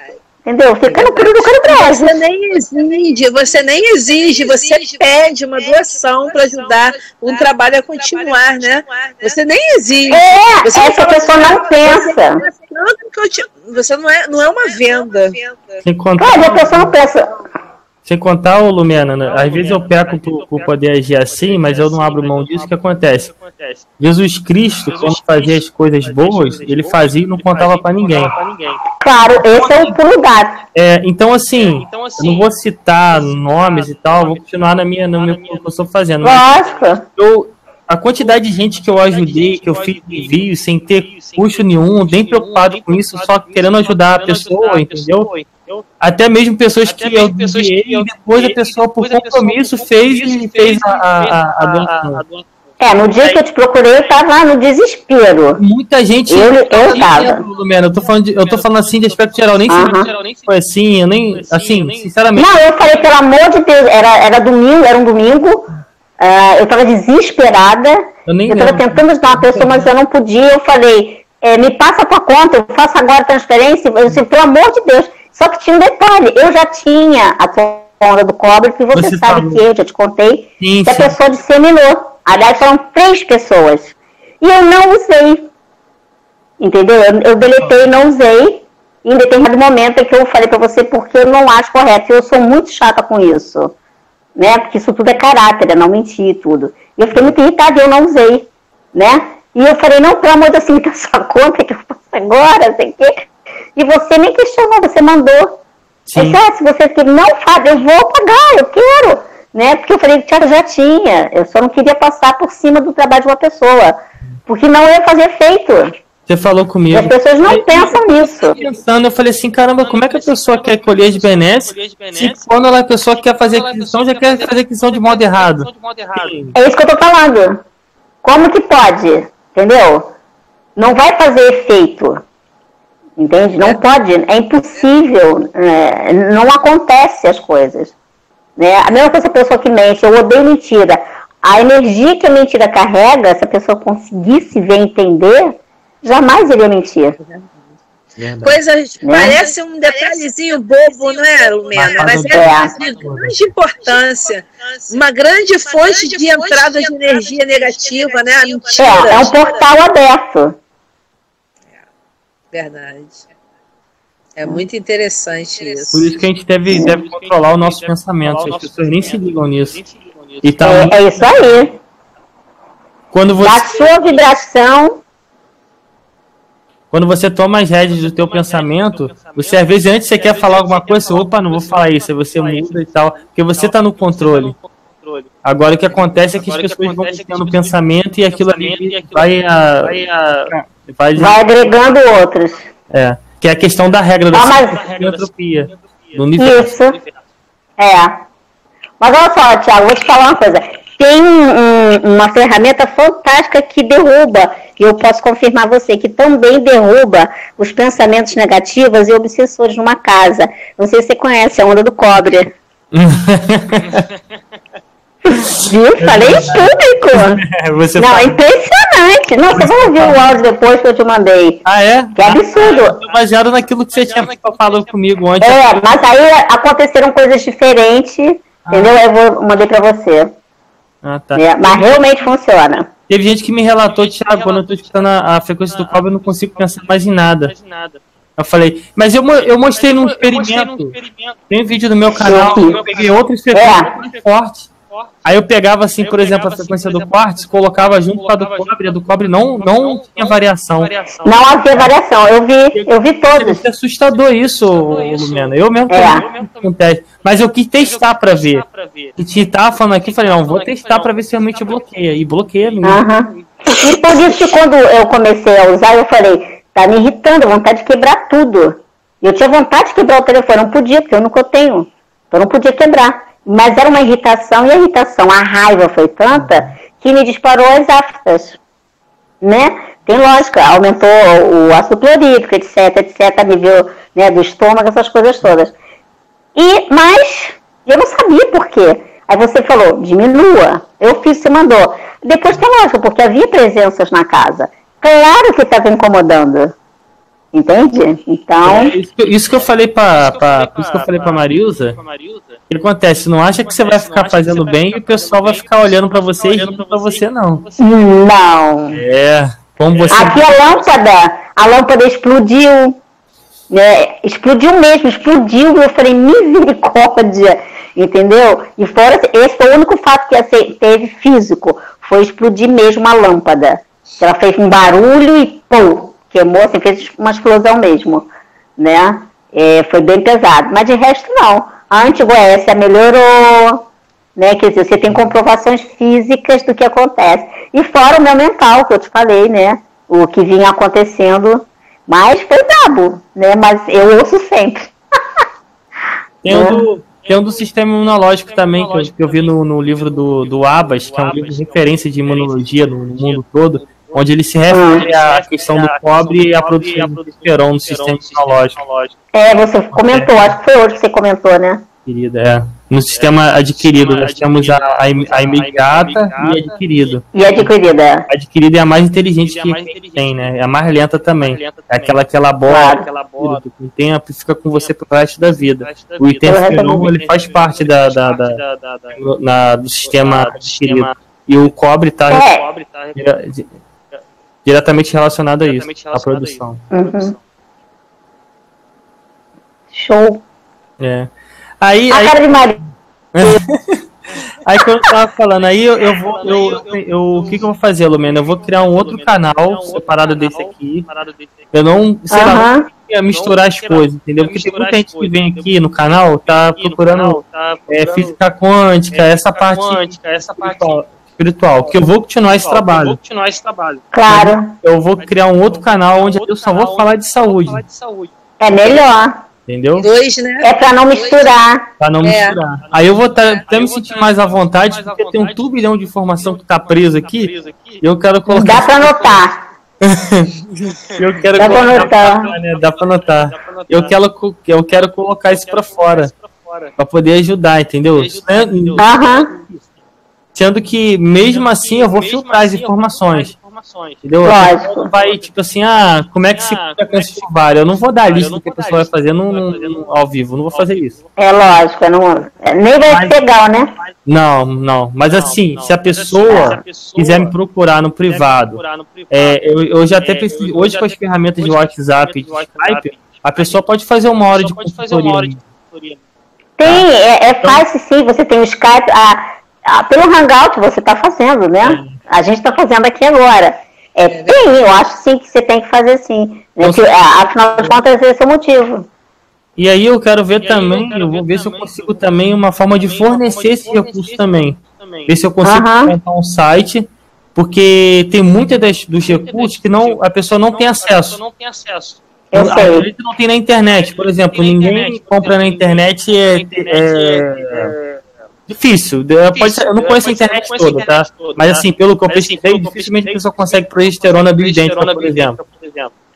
Entendeu? Fica no período do Você nem exige, você nem exige, você pede uma doação para ajudar um trabalho a continuar, né? Você nem exige. É, você essa pessoa não pensa. Você não é, não é uma venda. Enquanto... É, a pessoa não pensa. Sem contar, o Lumena, né? às vezes eu peco por, por, poder agir assim, mas eu não abro mão disso. O que acontece? Jesus Cristo, quando fazia as coisas boas, ele fazia e não contava para ninguém. Claro, esse é o pulo gato. É, então, assim, eu não vou citar nomes e tal, vou continuar na minha, no meu que eu estou fazendo. Nossa! Eu, a quantidade de gente que eu ajudei, que eu fiz envio sem ter custo nenhum, nem preocupado com isso, só querendo ajudar a pessoa, entendeu? Até mesmo pessoas Até que eu enviei e depois a pessoa, por compromisso, fez e fez a, a, a, doação. É, no dia que eu te procurei, eu tava no desespero. Muita gente. Eu, eu tava. Eu tô, falando de, eu tô falando assim de aspecto geral, nem sei foi assim, eu nem. Assim, sinceramente. Não, eu falei, pelo amor de Deus, era, era domingo, era um domingo. Uh, eu tava desesperada. Eu, eu tava tentando ajudar uma pessoa, mas eu não podia. Eu falei, é, me passa a tua conta, eu faço agora a transferência. Eu disse, pelo amor de Deus. Só que tinha um detalhe, eu já tinha a onda do cobre, que você, você sabe que eu já te contei, sim, que a pessoa disseminou. Aliás, foram três pessoas. E eu não usei. Entendeu? Eu, eu deletei e não usei. Em determinado momento é que eu falei para você porque eu não acho correto. Eu sou muito chata com isso. Né? Porque isso tudo é caráter, é não mentir tudo. E eu fiquei muito irritada e eu não usei. Né? E eu falei, não, pelo amor de Deus, me dá sua conta que eu faço agora, sei o quê. E você nem questionou, você mandou. Sim. Ah, se você não faz, eu vou pagar, eu quero. Né? Porque eu falei que já tinha. Eu só não queria passar por cima do trabalho de uma pessoa. Porque não ia fazer efeito. Você falou comigo. E as pessoas não eu, pensam nisso. Pensando, eu falei assim, caramba, como é que a pessoa quer colher de benesse se quando ela, a pessoa quer fazer aquisição, já quer fazer aquisição de modo errado? É isso que eu tô falando. Como que pode? Entendeu? Não vai fazer efeito. Entende? Não pode, é impossível, é, não acontece as coisas. Né? A mesma coisa a pessoa que mente, eu odeio mentira. A energia que a mentira carrega, se a pessoa conseguisse ver entender, jamais iria mentir. Coisa, né? parece um detalhezinho bobo, não é, Lumena? Mas é, é de grande importância. Uma grande fonte de entrada de energia negativa, né? A mentira. É, é um portal aberto. Verdade. É muito interessante isso. Por isso que a gente deve, deve controlar o nosso pensamento. As pessoas nem se ligam nisso. E tá é, é isso aí. Quando você... Da sua vibração. Quando você toma as rédeas do teu pensamento, você às vezes antes você quer falar alguma coisa, opa, não vou falar isso, aí você muda e tal, porque você está no controle. Agora o que acontece é que as pessoas vão tendo pensamento e aquilo ali vai, a, vai, vai agregando outros. É, que é a questão da regra da ah, entropia. Do universo. Isso. É. Mas olha só, Thiago, vou te falar uma coisa. Tem um, uma ferramenta fantástica que derruba, e eu posso confirmar você, que também derruba os pensamentos negativos e obsessores numa casa. Não sei se você conhece a onda do cobre. Viu? Falei em público. É, você não, fala... impressionante. Não, você vai ouvir o áudio depois que eu te mandei. Ah, é? Que absurdo. Ah, baseado naquilo que você tinha falado comigo ontem. É, mas aí aconteceram coisas diferentes, ah. entendeu? Eu vou, mandei pra você. Ah, tá. É, mas realmente funciona. Teve gente que me relatou, Thiago, quando eu tô escutando a, a frequência do cobre, eu não consigo pensar mais em nada. Eu falei, mas eu, eu mostrei num experimento. Tem um vídeo no meu canal, eu peguei outro experimento é. forte Aí eu pegava assim, por exemplo, a sequência do quartzo, colocava junto com a do cobre, a do cobre não, não tinha variação. Não havia variação, eu vi, eu vi todos. É assustador isso, Lumena. Eu mesmo é. Mas eu quis testar para ver. E te tava falando aqui, falei, não, vou testar para ver se realmente bloqueia. E bloqueia mesmo. Uhum. E por isso que quando eu comecei a usar, eu falei, tá me irritando, vontade de quebrar tudo. Eu tinha vontade de quebrar o telefone, não podia, porque eu nunca tenho. Eu não podia quebrar. Mas era uma irritação, e a irritação, a raiva foi tanta que me disparou as aftas. Né? Tem lógica, aumentou o ácido clorídrico, etc, etc, nível né, do estômago, essas coisas todas. E, mas eu não sabia por quê. Aí você falou, diminua. Eu fiz, você mandou. Depois tem lógica, porque havia presenças na casa. Claro que estava incomodando. Entende? Então. É, isso, que, isso, que eu falei para isso que eu falei para Marilza. O que acontece? Não acha que você vai ficar fazendo bem e o pessoal vai ficar olhando para você e rindo para você, não. Não. É. Como você. Aqui a lâmpada, a lâmpada explodiu. Né? Explodiu mesmo, explodiu. Eu falei, misericórdia. Entendeu? E fora, esse foi o único fato que teve físico. Foi explodir mesmo a lâmpada. Ela fez um barulho e pum, queimou, assim, fez uma explosão mesmo, né? É, foi bem pesado. Mas de resto, não. A antigoécia melhorou, né? Quer dizer, você tem comprovações físicas do que acontece. E fora o meu mental, que eu te falei, né? O que vinha acontecendo. Mas foi brabo, né? Mas eu ouço sempre. Tem um do, tem um do sistema imunológico também, que eu, que eu vi no, no livro do, do Abas, que é um livro de referência de imunologia no, no mundo todo onde ele se refere à questão do cobre e à produção do esperon no sistema imunológico. É, você comentou, acho que foi hoje que você comentou, né? Querida, é. No sistema adquirido, nós temos a, a, a imediata e adquirido. E adquirida, é. Adquirida é a mais inteligente que tem, né? É a mais lenta também. É aquela que elabora, claro. com o tempo e fica com você pro resto da vida. O interferon, ele faz parte da, da, da, na, do sistema adquirido. E o cobre está é diretamente relacionado a isso, à produção. Uhum. Show. É. Aí, a aí... cara de Maria. aí quando eu tava falando, aí eu, eu vou. Eu, eu, o que, que eu vou fazer, Lumena? Eu vou criar um outro canal separado desse aqui. Eu não, sei uhum. lá, misturar as coisas, entendeu? Porque tem muita gente que vem aqui no canal, tá procurando é, física quântica, essa parte. Essa parte espiritual, que eu vou continuar esse trabalho. vou continuar esse trabalho. Claro. Eu vou criar um outro canal onde eu só vou falar de saúde. É melhor. Entendeu? Dois, né? É pra não misturar. Pra não é. misturar. Aí eu vou tá, até me sentir mais à vontade, porque tem um turbilhão de informação que tá preso aqui. E eu quero colocar. Dá pra anotar. eu quero dá colocar, pra anotar. Né? Dá pra anotar. Eu quero, eu quero colocar isso pra fora. Pra poder ajudar, entendeu? Aham. Sendo que, mesmo assim, eu vou filtrar as informações. Entendeu? Lógico. Vai, tipo assim, ah, como é que se câncer de ovário? Eu não vou dar a lista do que a pessoa vai fazer no, no, ao vivo, não vou fazer isso. É lógico, não, nem vai ser legal, né? Não, não. Mas assim, se a pessoa quiser me procurar no privado, é, eu, eu já até pensei, hoje com as ferramentas de WhatsApp e de Skype, a pessoa pode fazer uma hora de consultoria. Tem, é, é fácil sim, você tem o Skype, a ah, pelo Hangout você está fazendo, né? A gente está fazendo aqui agora. É, tem, eu acho sim que você tem que fazer sim. Né? Que, afinal de contas, esse é o motivo. E aí eu quero ver também, eu, eu vou ver se eu consigo também uma forma de fornecer esse recurso também. Ver se eu consigo uhum. montar um site, porque tem muitas das, dos recursos que não, a pessoa não tem acesso. Eu sei. não tem na internet, por exemplo, ninguém compra na internet é, é, é Difícil. Pode ser, eu não conheço a internet toda, tá? Mas assim, pelo que eu assim, pesquisei, dificilmente a pessoa consegue progesterona bioidêntica, por exemplo.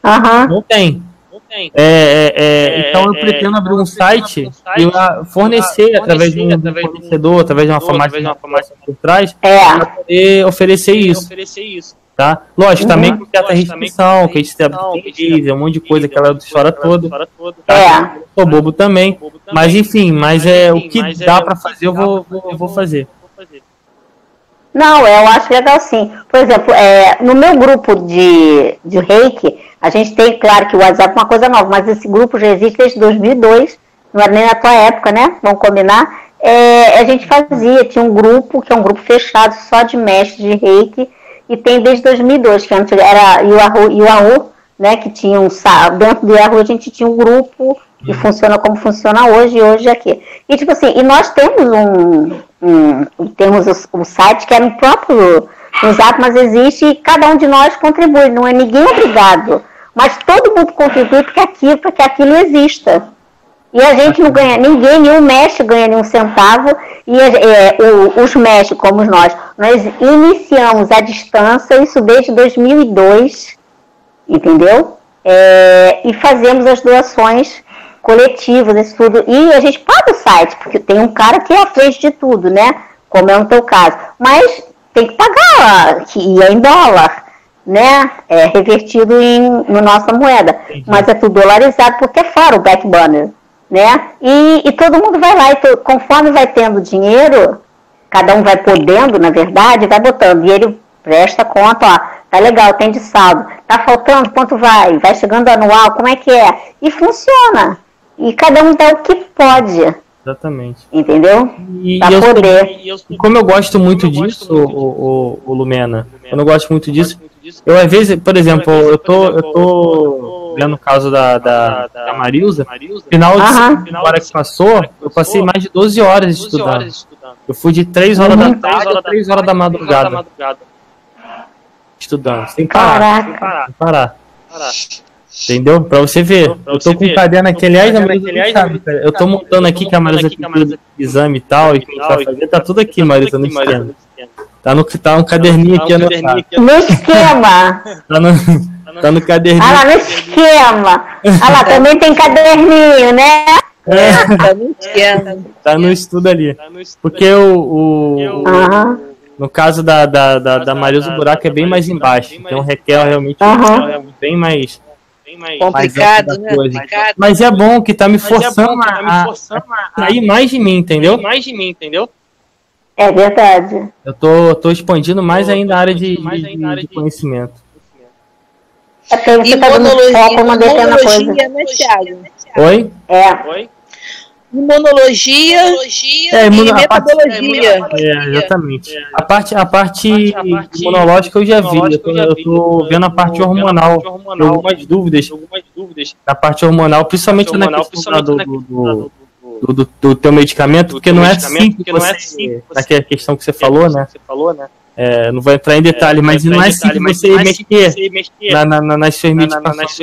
Uhum. Não tem. É, é, é, então eu pretendo abrir um site e fornecer através de um fornecedor, através de uma farmácia por trás, para poder oferecer isso. Tá? Lógico, uhum. também com certa restrição, que a gente tem um monte de coisa, aquela história toda. Tá? É. Sou bobo também. Mas enfim, mas é o que dá para fazer, eu vou, vou, vou fazer. Não, eu acho legal sim. Por exemplo, é, no meu grupo de, de reiki, a gente tem, claro que o WhatsApp é uma coisa nova, mas esse grupo já existe desde 2002, não era nem na tua época, né? Vamos combinar. É, a gente fazia, tinha um grupo, que é um grupo fechado só de mestres de reiki, e tem desde 2002, que antes era Yahoo, Yahoo né, que tinha um, dentro do Yahoo a gente tinha um grupo que uhum. funciona como funciona hoje, hoje aqui. E tipo assim, e nós temos um, um temos o, site que é no próprio Zap, mas existe e cada um de nós contribui, não é ninguém obrigado. Mas todo mundo contribui para que aquilo, para que aquilo exista. E a gente não ganha, ninguém, nenhum mestre ganha nenhum centavo, e é, o, os mestres, como nós, nós iniciamos a distância, isso desde 2002, entendeu? É, e fazemos as doações coletivas, isso tudo. E a gente paga o site, porque tem um cara que é à frente de tudo, né? Como é o teu caso. Mas tem que pagar, que é em dólar, né? É revertido em no nossa moeda. Uhum. Mas é tudo dolarizado porque é fora o back banner, né? E, e todo mundo vai lá, e conforme vai tendo dinheiro, cada um vai podendo, na verdade, vai botando. E ele presta conta, ó, tá legal, tem de saldo. Tá faltando, quanto vai? Vai chegando anual, como é que é? E funciona. E cada um dá o que pode. Exatamente. Entendeu? E, pra e poder. Eu, e como eu gosto muito eu disso, gosto muito o, o, o, Lumena, eu não gosto muito disso, eu às vezes, por exemplo, eu tô, eu tô vendo o caso da, da, da Marilza, final de semana que passou, eu passei mais de 12 horas estudando. Eu fui de 3 horas da tarde a 3 horas da madrugada. Estudando, sem parar. Sem parar. Sem parar. Entendeu? Pra você ver. Pra eu tô com um caderno aqui, aliás, eu tô montando aqui que a Marisa tem exame e tal, e que a gente vai fazer, tá tudo aqui, Marisa, no esquema. Tá no, tá no caderninho aqui anotado. No esquema! Tá no, tá no caderninho. Ah lá, no esquema! Ah lá, também tem caderninho, né? É, tá no esquema. Tá no estudo ali. Porque o. o, o no caso da, da, da, da Marisa, o buraco é bem mais embaixo. Então requer realmente bem mais mais complicado, né? Complicado. Mas é bom que tá me forçando, é tá me forçando a, a, mais de mim, entendeu? Mais de mim, entendeu? É verdade. Eu tô, tô expandindo mais ainda a área de, de, de conhecimento. Até você tá dando foco uma coisa. Né, Thiago? Oi? É. Oi? Imunologia, imunologia é, imuno, e metodologia. é, exatamente. A parte, a parte, a parte imunológica eu já vi. Eu tô, eu tô vendo a parte hormonal. Tenho algumas dúvidas. Da parte hormonal, principalmente na questão do, do, do, do, do teu medicamento, porque não é assim que você, naquela questão que você falou, né? É, não vou entrar em detalhe, mas não é assim que você mexer na, na, na, nas suas medicações.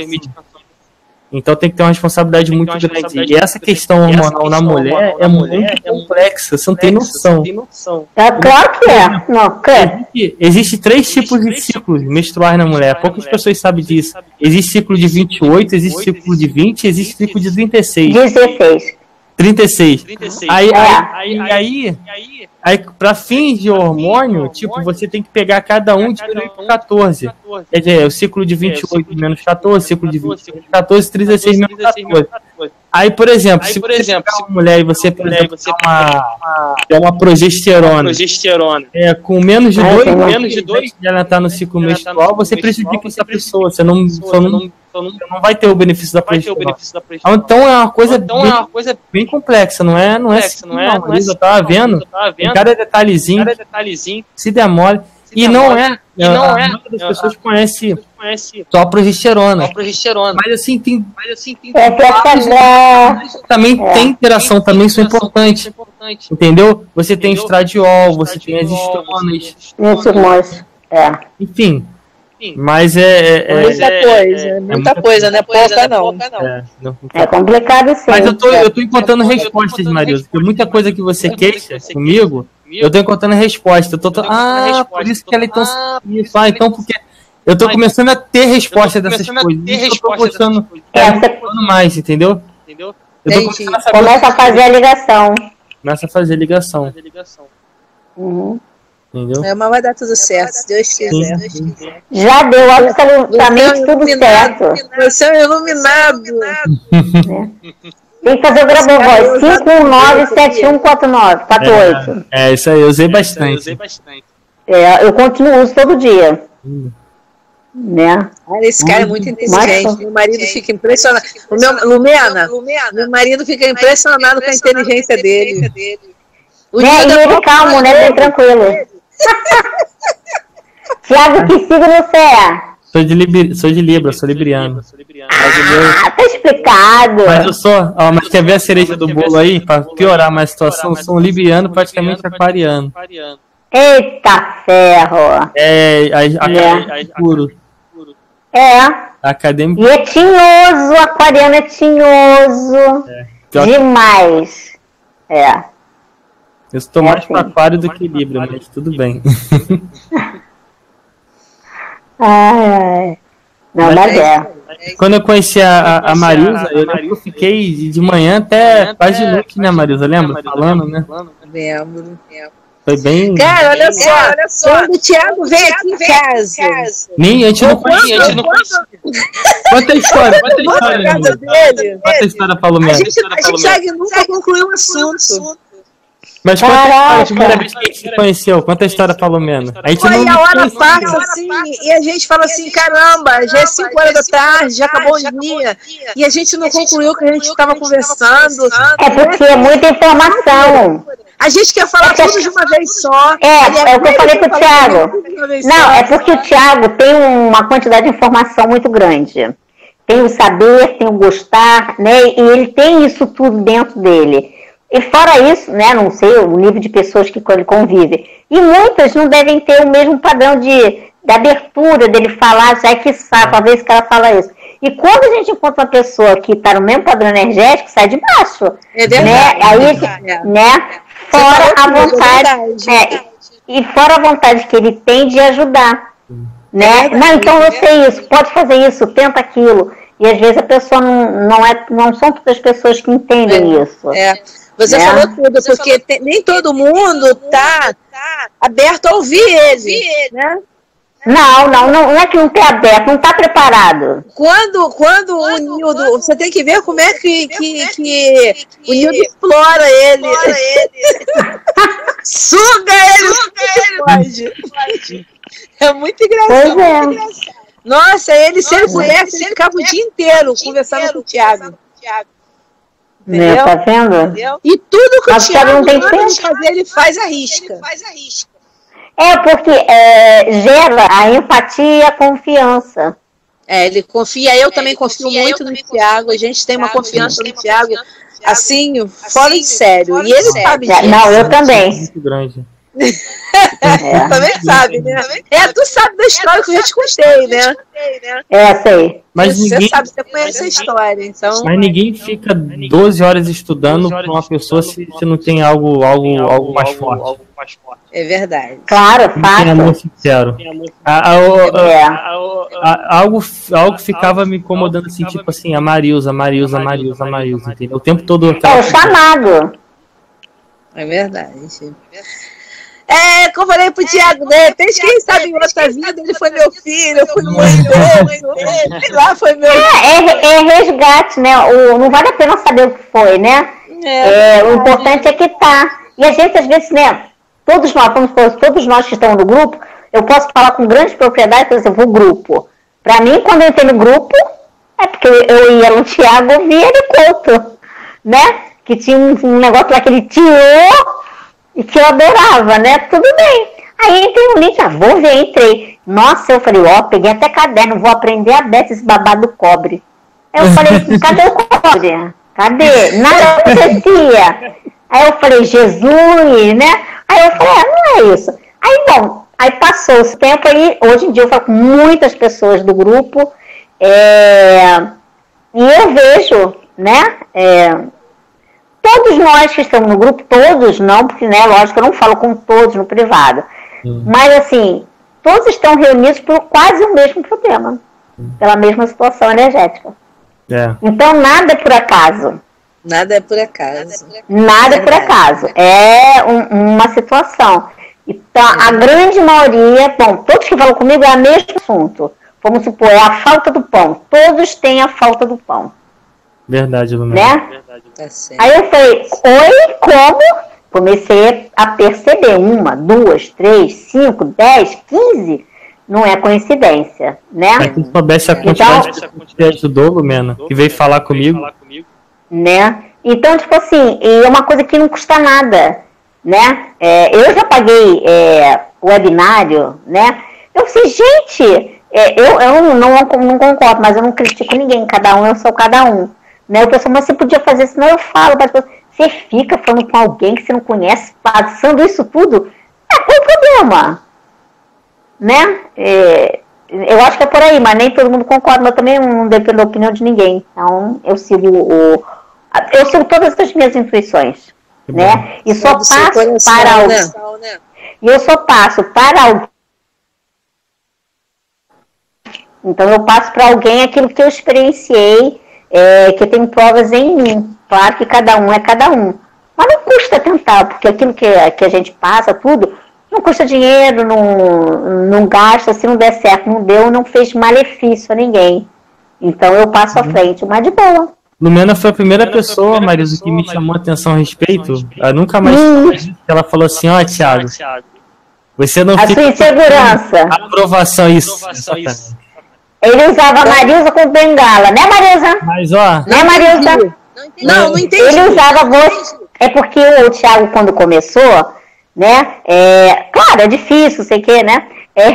Então tem que ter uma responsabilidade muito uma grande. Responsabilidade e essa questão hormonal na mulher é muito é complexa, você não tem noção. É claro que é. Não, existe, existe três tipos de ciclos menstruais na mulher. Poucas pessoas sabem disso. Existe ciclo de 28, existe ciclo de 20, existe ciclo de 36. 16. 36. 36. Aí, é. aí, aí, aí, aí, aí, pra fins de hormônio, tipo, você tem que pegar cada um de 14. Quer dizer, o ciclo de 28 menos 14, ciclo de 20 menos 14, 36 menos 14. Aí, por exemplo, se por você exemplo, uma mulher e você, por exemplo, você uma, uma, uma progesterona, progesterona é, com menos de 2, menos de dois, ela está no ciclo tá menstrual, você prejudica essa pessoa, você não, você não, você não vai ter o benefício da progesterona. Então é uma coisa, então, bem, é uma coisa bem complexa, não é, não é, não é, não, não é, eu tava vendo, cada detalhezinho, cada detalhezinho se demore. E não é, e não é. Muitas das pessoas conhecem conhece só a progesterona. Só progesterona. Mas assim tem, mas assim tem é, também é. tem interação, tem também são importantes. Importante. Entendeu? Você Entendeu? tem estradiol, você tem as estonas. É. Enfim, mas é. é muita é, coisa, é, muita, muita coisa, não é pouca não. É, não, é complicado sim. Mas eu tô, eu tô encontrando respostas, Marilson. Porque muita coisa que você queixa comigo, eu tô encontrando resposta. Eu tô, tô, ah, por isso que ela é tão. Isso, ah, então porque. Eu tô começando a ter resposta dessas coisas. Eu tô gostando mais, entendeu? Entendeu? Começa a fazer a ligação. Começa a fazer a ligação. Uhum. Entendeu? É, mas vai dar tudo certo, se Deus quiser. Já deu absolutamente tudo certo. Você é iluminado. Tem que fazer o Grabovoi. 5197149. É, é, isso aí, eu usei bastante. Eu usei bastante. É, eu continuo, uso todo dia. Hum. Né? Olha, esse cara é muito inteligente. Meu marido fica impressionado. O meu, Lumena, Lumena, meu marido fica impressionado com a inteligência dele. O né? E ele calmo, né? Bem tranquilo. Tiago, que signo você é? Sou de, Libra, sou de Libra, sou libriano. Ah, tá explicado. Mas eu sou, ó, mas quer ver a cereja do bolo aí? Pra piorar mais a situação, eu sou um libriano praticamente aquariano. Eita ferro! É, a, a, É. puro. É. Acadêmico. E é tinhoso, aquariano é tinhoso. Que- Demais. É. Eu estou É mais pro aquário do que Libra, mas tudo bem. Ai. Não, mas é. Quando eu conheci a, a, a Marisa, eu lembro eu fiquei de, de manhã até quase de noite, né, Marisa? Lembra? Falando, né? Lembro. Foi bem. Cara, olha só, olha só. Quando o Thiago veio aqui em casa, Nem a gente não conhecia. a gente não quando, conhecia. Conta a história, conta a história, Conta a história, Paulo a Melo. gente, a gente nunca concluiu o assunto. Mas conta a história, a Caraca. primeira vez que a gente se conheceu. Conta a história, Paulo Melo. A gente Foi não a hora passa assim, e a gente fala assim, caramba, já é 5 horas da tarde, já acabou o dia, e a gente não concluiu o que a gente estava conversando. É porque é muita informação. A gente quer falar tudo de uma vez só. É, é o que eu falei pro Thiago. Não, é porque o Thiago tem uma quantidade de informação muito grande. Tem o saber, tem o gostar, né? E ele tem isso tudo dentro dele. E fora isso, né? Não sei o nível de pessoas que ele convive. E muitas não devem ter o mesmo padrão de, de abertura dele falar, já que sabe, talvez que ela fala isso. E quando a gente encontra uma pessoa que está no mesmo padrão energético, sai de baixo. É né? verdade. Aí, é verdade. né? Fora a é vontade. é, e fora a vontade que ele tem de ajudar. Né? verdade, não, então é eu sei isso, pode fazer isso, tenta aquilo. E às vezes a pessoa não, não, é, não são todas as pessoas que entendem isso. É. Você Né? falou tudo, porque te- nem todo mundo tá aberto a ouvir ele, né? Não, não, não, não é que não está aberto, não está preparado. Quando, quando o Nildo, você tem que ver como é que, que, que o Nildo explora ele. Suga ele, ele pode. É muito engraçado. Pois é. Nossa, ele se ele pudesse, ele ficava o dia inteiro conversando com o Thiago. Né, Entendeu? tá vendo? E tudo que o Mas o Thiago não tem tempo. fazer, ele faz a risca. É porque é, gera a empatia e a confiança. É, ele confia, eu também confio muito no Thiago, a gente tem uma confiança no Thiago, assim, fora de sério. E ele sabe É, disso. Não, eu também. Muito grande. É, Também sabe, né? É, tu sabe da história que eu já te contei, né? é sei. Mas você ninguém, sabe, você conhece a história, então. mas ninguém fica 12 horas estudando pra uma pessoa se, se não tem algo, algo, algo mais forte. É verdade. Claro, tem amor fato. sincero. É. algo, algo ficava me incomodando assim, tipo assim, a Marilza, a Marilza, a Marilza, a Marilza, entendeu? O tempo todo É o chamado. É verdade. É, como eu falei pro Thiago, de repente, quem sabe em outra vida ele foi meu filho, eu fui mãe dele, sei lá, foi meu. É, é resgate, né? O, não vale a pena saber o que foi, né? É, o importante é que tá. E a gente, às vezes, né? Todos nós, vamos supor, todos nós que estamos no grupo, eu posso falar com grande propriedade, por exemplo, o grupo. Para mim, quando eu entrei no grupo, é porque eu ia no Thiago ouvia ele conto, né? Que tinha um, um negócio lá que ele tirou e que eu adorava, né? Tudo bem. Aí entrei no link, ah, vou ver, entrei. Nossa, eu falei, ó, peguei até caderno, vou aprender a beça esse babado do cobre. Aí eu falei, cadê o cobre? Cadê? Nada acontecia. Aí eu falei, Jesus, né? Aí eu falei, ah, não é isso. Aí, bom, aí passou esse tempo aí, hoje em dia eu falo com muitas pessoas do grupo, é, e eu vejo, né, é, todos nós que estamos no grupo, todos não, porque, né, lógico, eu não falo com todos no privado, mas, assim, todos estão reunidos por quase o mesmo problema, pela mesma situação energética. É. Então, nada é por acaso. Nada é por acaso. Nada é por acaso. É um- uma situação. Então, a grande maioria, bom, todos que falam comigo é o mesmo assunto. Vamos supor, é a falta do pão. Todos têm a falta do pão, Verdade, Lumena. né? Tá certo. Aí eu falei, oi, como? Comecei a perceber. Uma, duas, três, cinco, dez, quinze. Não é coincidência, né? Mas se soubesse a quantidade de gente que ajudou, Lumena, que veio falar comigo, né? Então, tipo assim, e é uma coisa que não custa nada, né? É, eu já paguei é, webinário, né? Eu sei, gente, é, eu, eu não, não, não concordo, mas eu não critico ninguém, cada um, eu sou cada um. Né? O pessoal, mas você podia fazer isso, não, eu falo, mas você fica falando com alguém que você não conhece, passando isso tudo, é, qual o problema. Né? É, eu acho que é por aí, mas nem todo mundo concorda, mas também não depende da opinião de ninguém. Então, eu sigo o. Eu sigo todas as minhas intuições. né? E só passo para alguém. Né? E eu só passo para alguém. Então eu passo para alguém aquilo que eu experienciei, é, que tem provas em mim. Claro que cada um é cada um. Mas não custa tentar, porque aquilo que, que a gente passa, tudo, não custa dinheiro, não, não gasta, se não der certo, não deu, não fez malefício a ninguém. Então eu passo à uhum. frente, mas de boa. Lumena foi a primeira pessoa, Marisa, que me chamou a atenção a respeito. Eu nunca mais. Hum. Ela falou assim: Ó, oh, Thiago, você não a fica. A sua insegurança. Aprovação, isso. Ele usava Marisa com bengala, né, Marisa? Mas, ó. Né, Marisa? Não, não entendi. Ele usava você. É porque o Thiago, quando começou, né? É, claro, é difícil, sei que, né? É,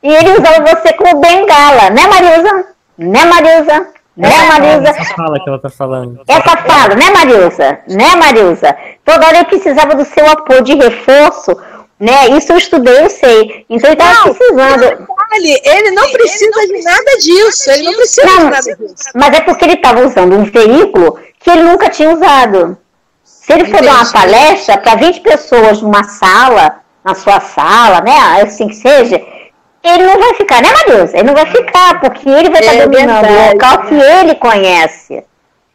e ele usava você como bengala, né, Marisa? Né, Marisa? Né, Marisa? Essa fala que ela tá falando. Essa fala, né, Marisa? Né, Marisa? Toda hora eu precisava do seu apoio de reforço, né? Isso eu estudei, eu sei. Então ele estava precisando. Ele, ele não precisa ele não de nada disso. Ele não precisa não, de nada disso. Mas é porque ele estava usando um veículo que ele nunca tinha usado. Se ele for dar uma palestra para 20 pessoas numa sala, na sua sala, né? Assim que seja, ele não vai ficar, né, Marilza? Ele não vai ficar, porque ele vai estar é dominando verdade. o local que ele conhece.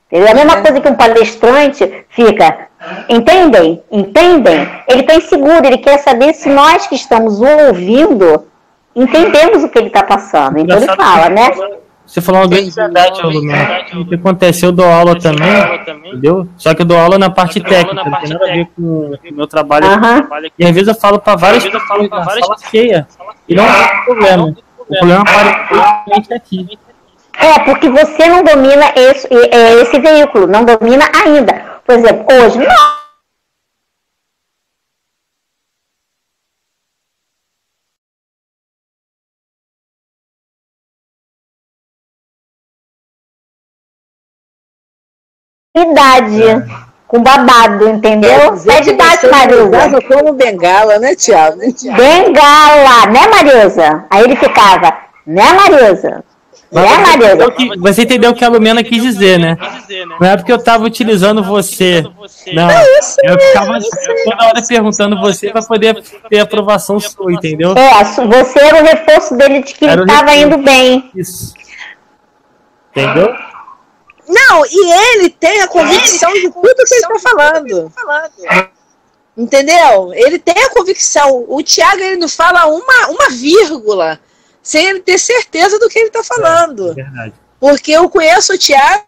Entendeu? É a mesma é. coisa que um palestrante fica. Entendem? Entendem? Ele está inseguro, ele quer saber se nós que estamos ouvindo entendemos o que ele está passando. Então ele fala, né? Você falou uma grande verdade, Lumena. O que acontece? Eu dou aula também, entendeu? Só que eu dou aula na parte técnica, não tem nada a ver com o meu trabalho. E às vezes eu falo para várias pessoas na sala cheia. E não tem problema. O problema aparece aqui. É, porque você não domina esse, esse veículo, não domina ainda. Por exemplo, hoje, não idade. É. Com babado, entendeu? É de idade, Marisa. como bengala, né, Tiago? Bengala, né, Marisa? Aí ele ficava, né, Marisa? Né, Marisa? Você entendeu o que a Lumena quis dizer, né? Não é porque eu tava utilizando você. Não, eu ficava toda hora perguntando você para poder ter aprovação sua, entendeu? É, você era o reforço dele de que ele estava indo bem. Isso. Entendeu? Não, e ele tem a convicção de tudo que ele está falando. Entendeu? Ele tem a convicção. O Tiago ele não fala uma, uma vírgula sem ele ter certeza do que ele está falando. É, verdade. Porque eu conheço o Tiago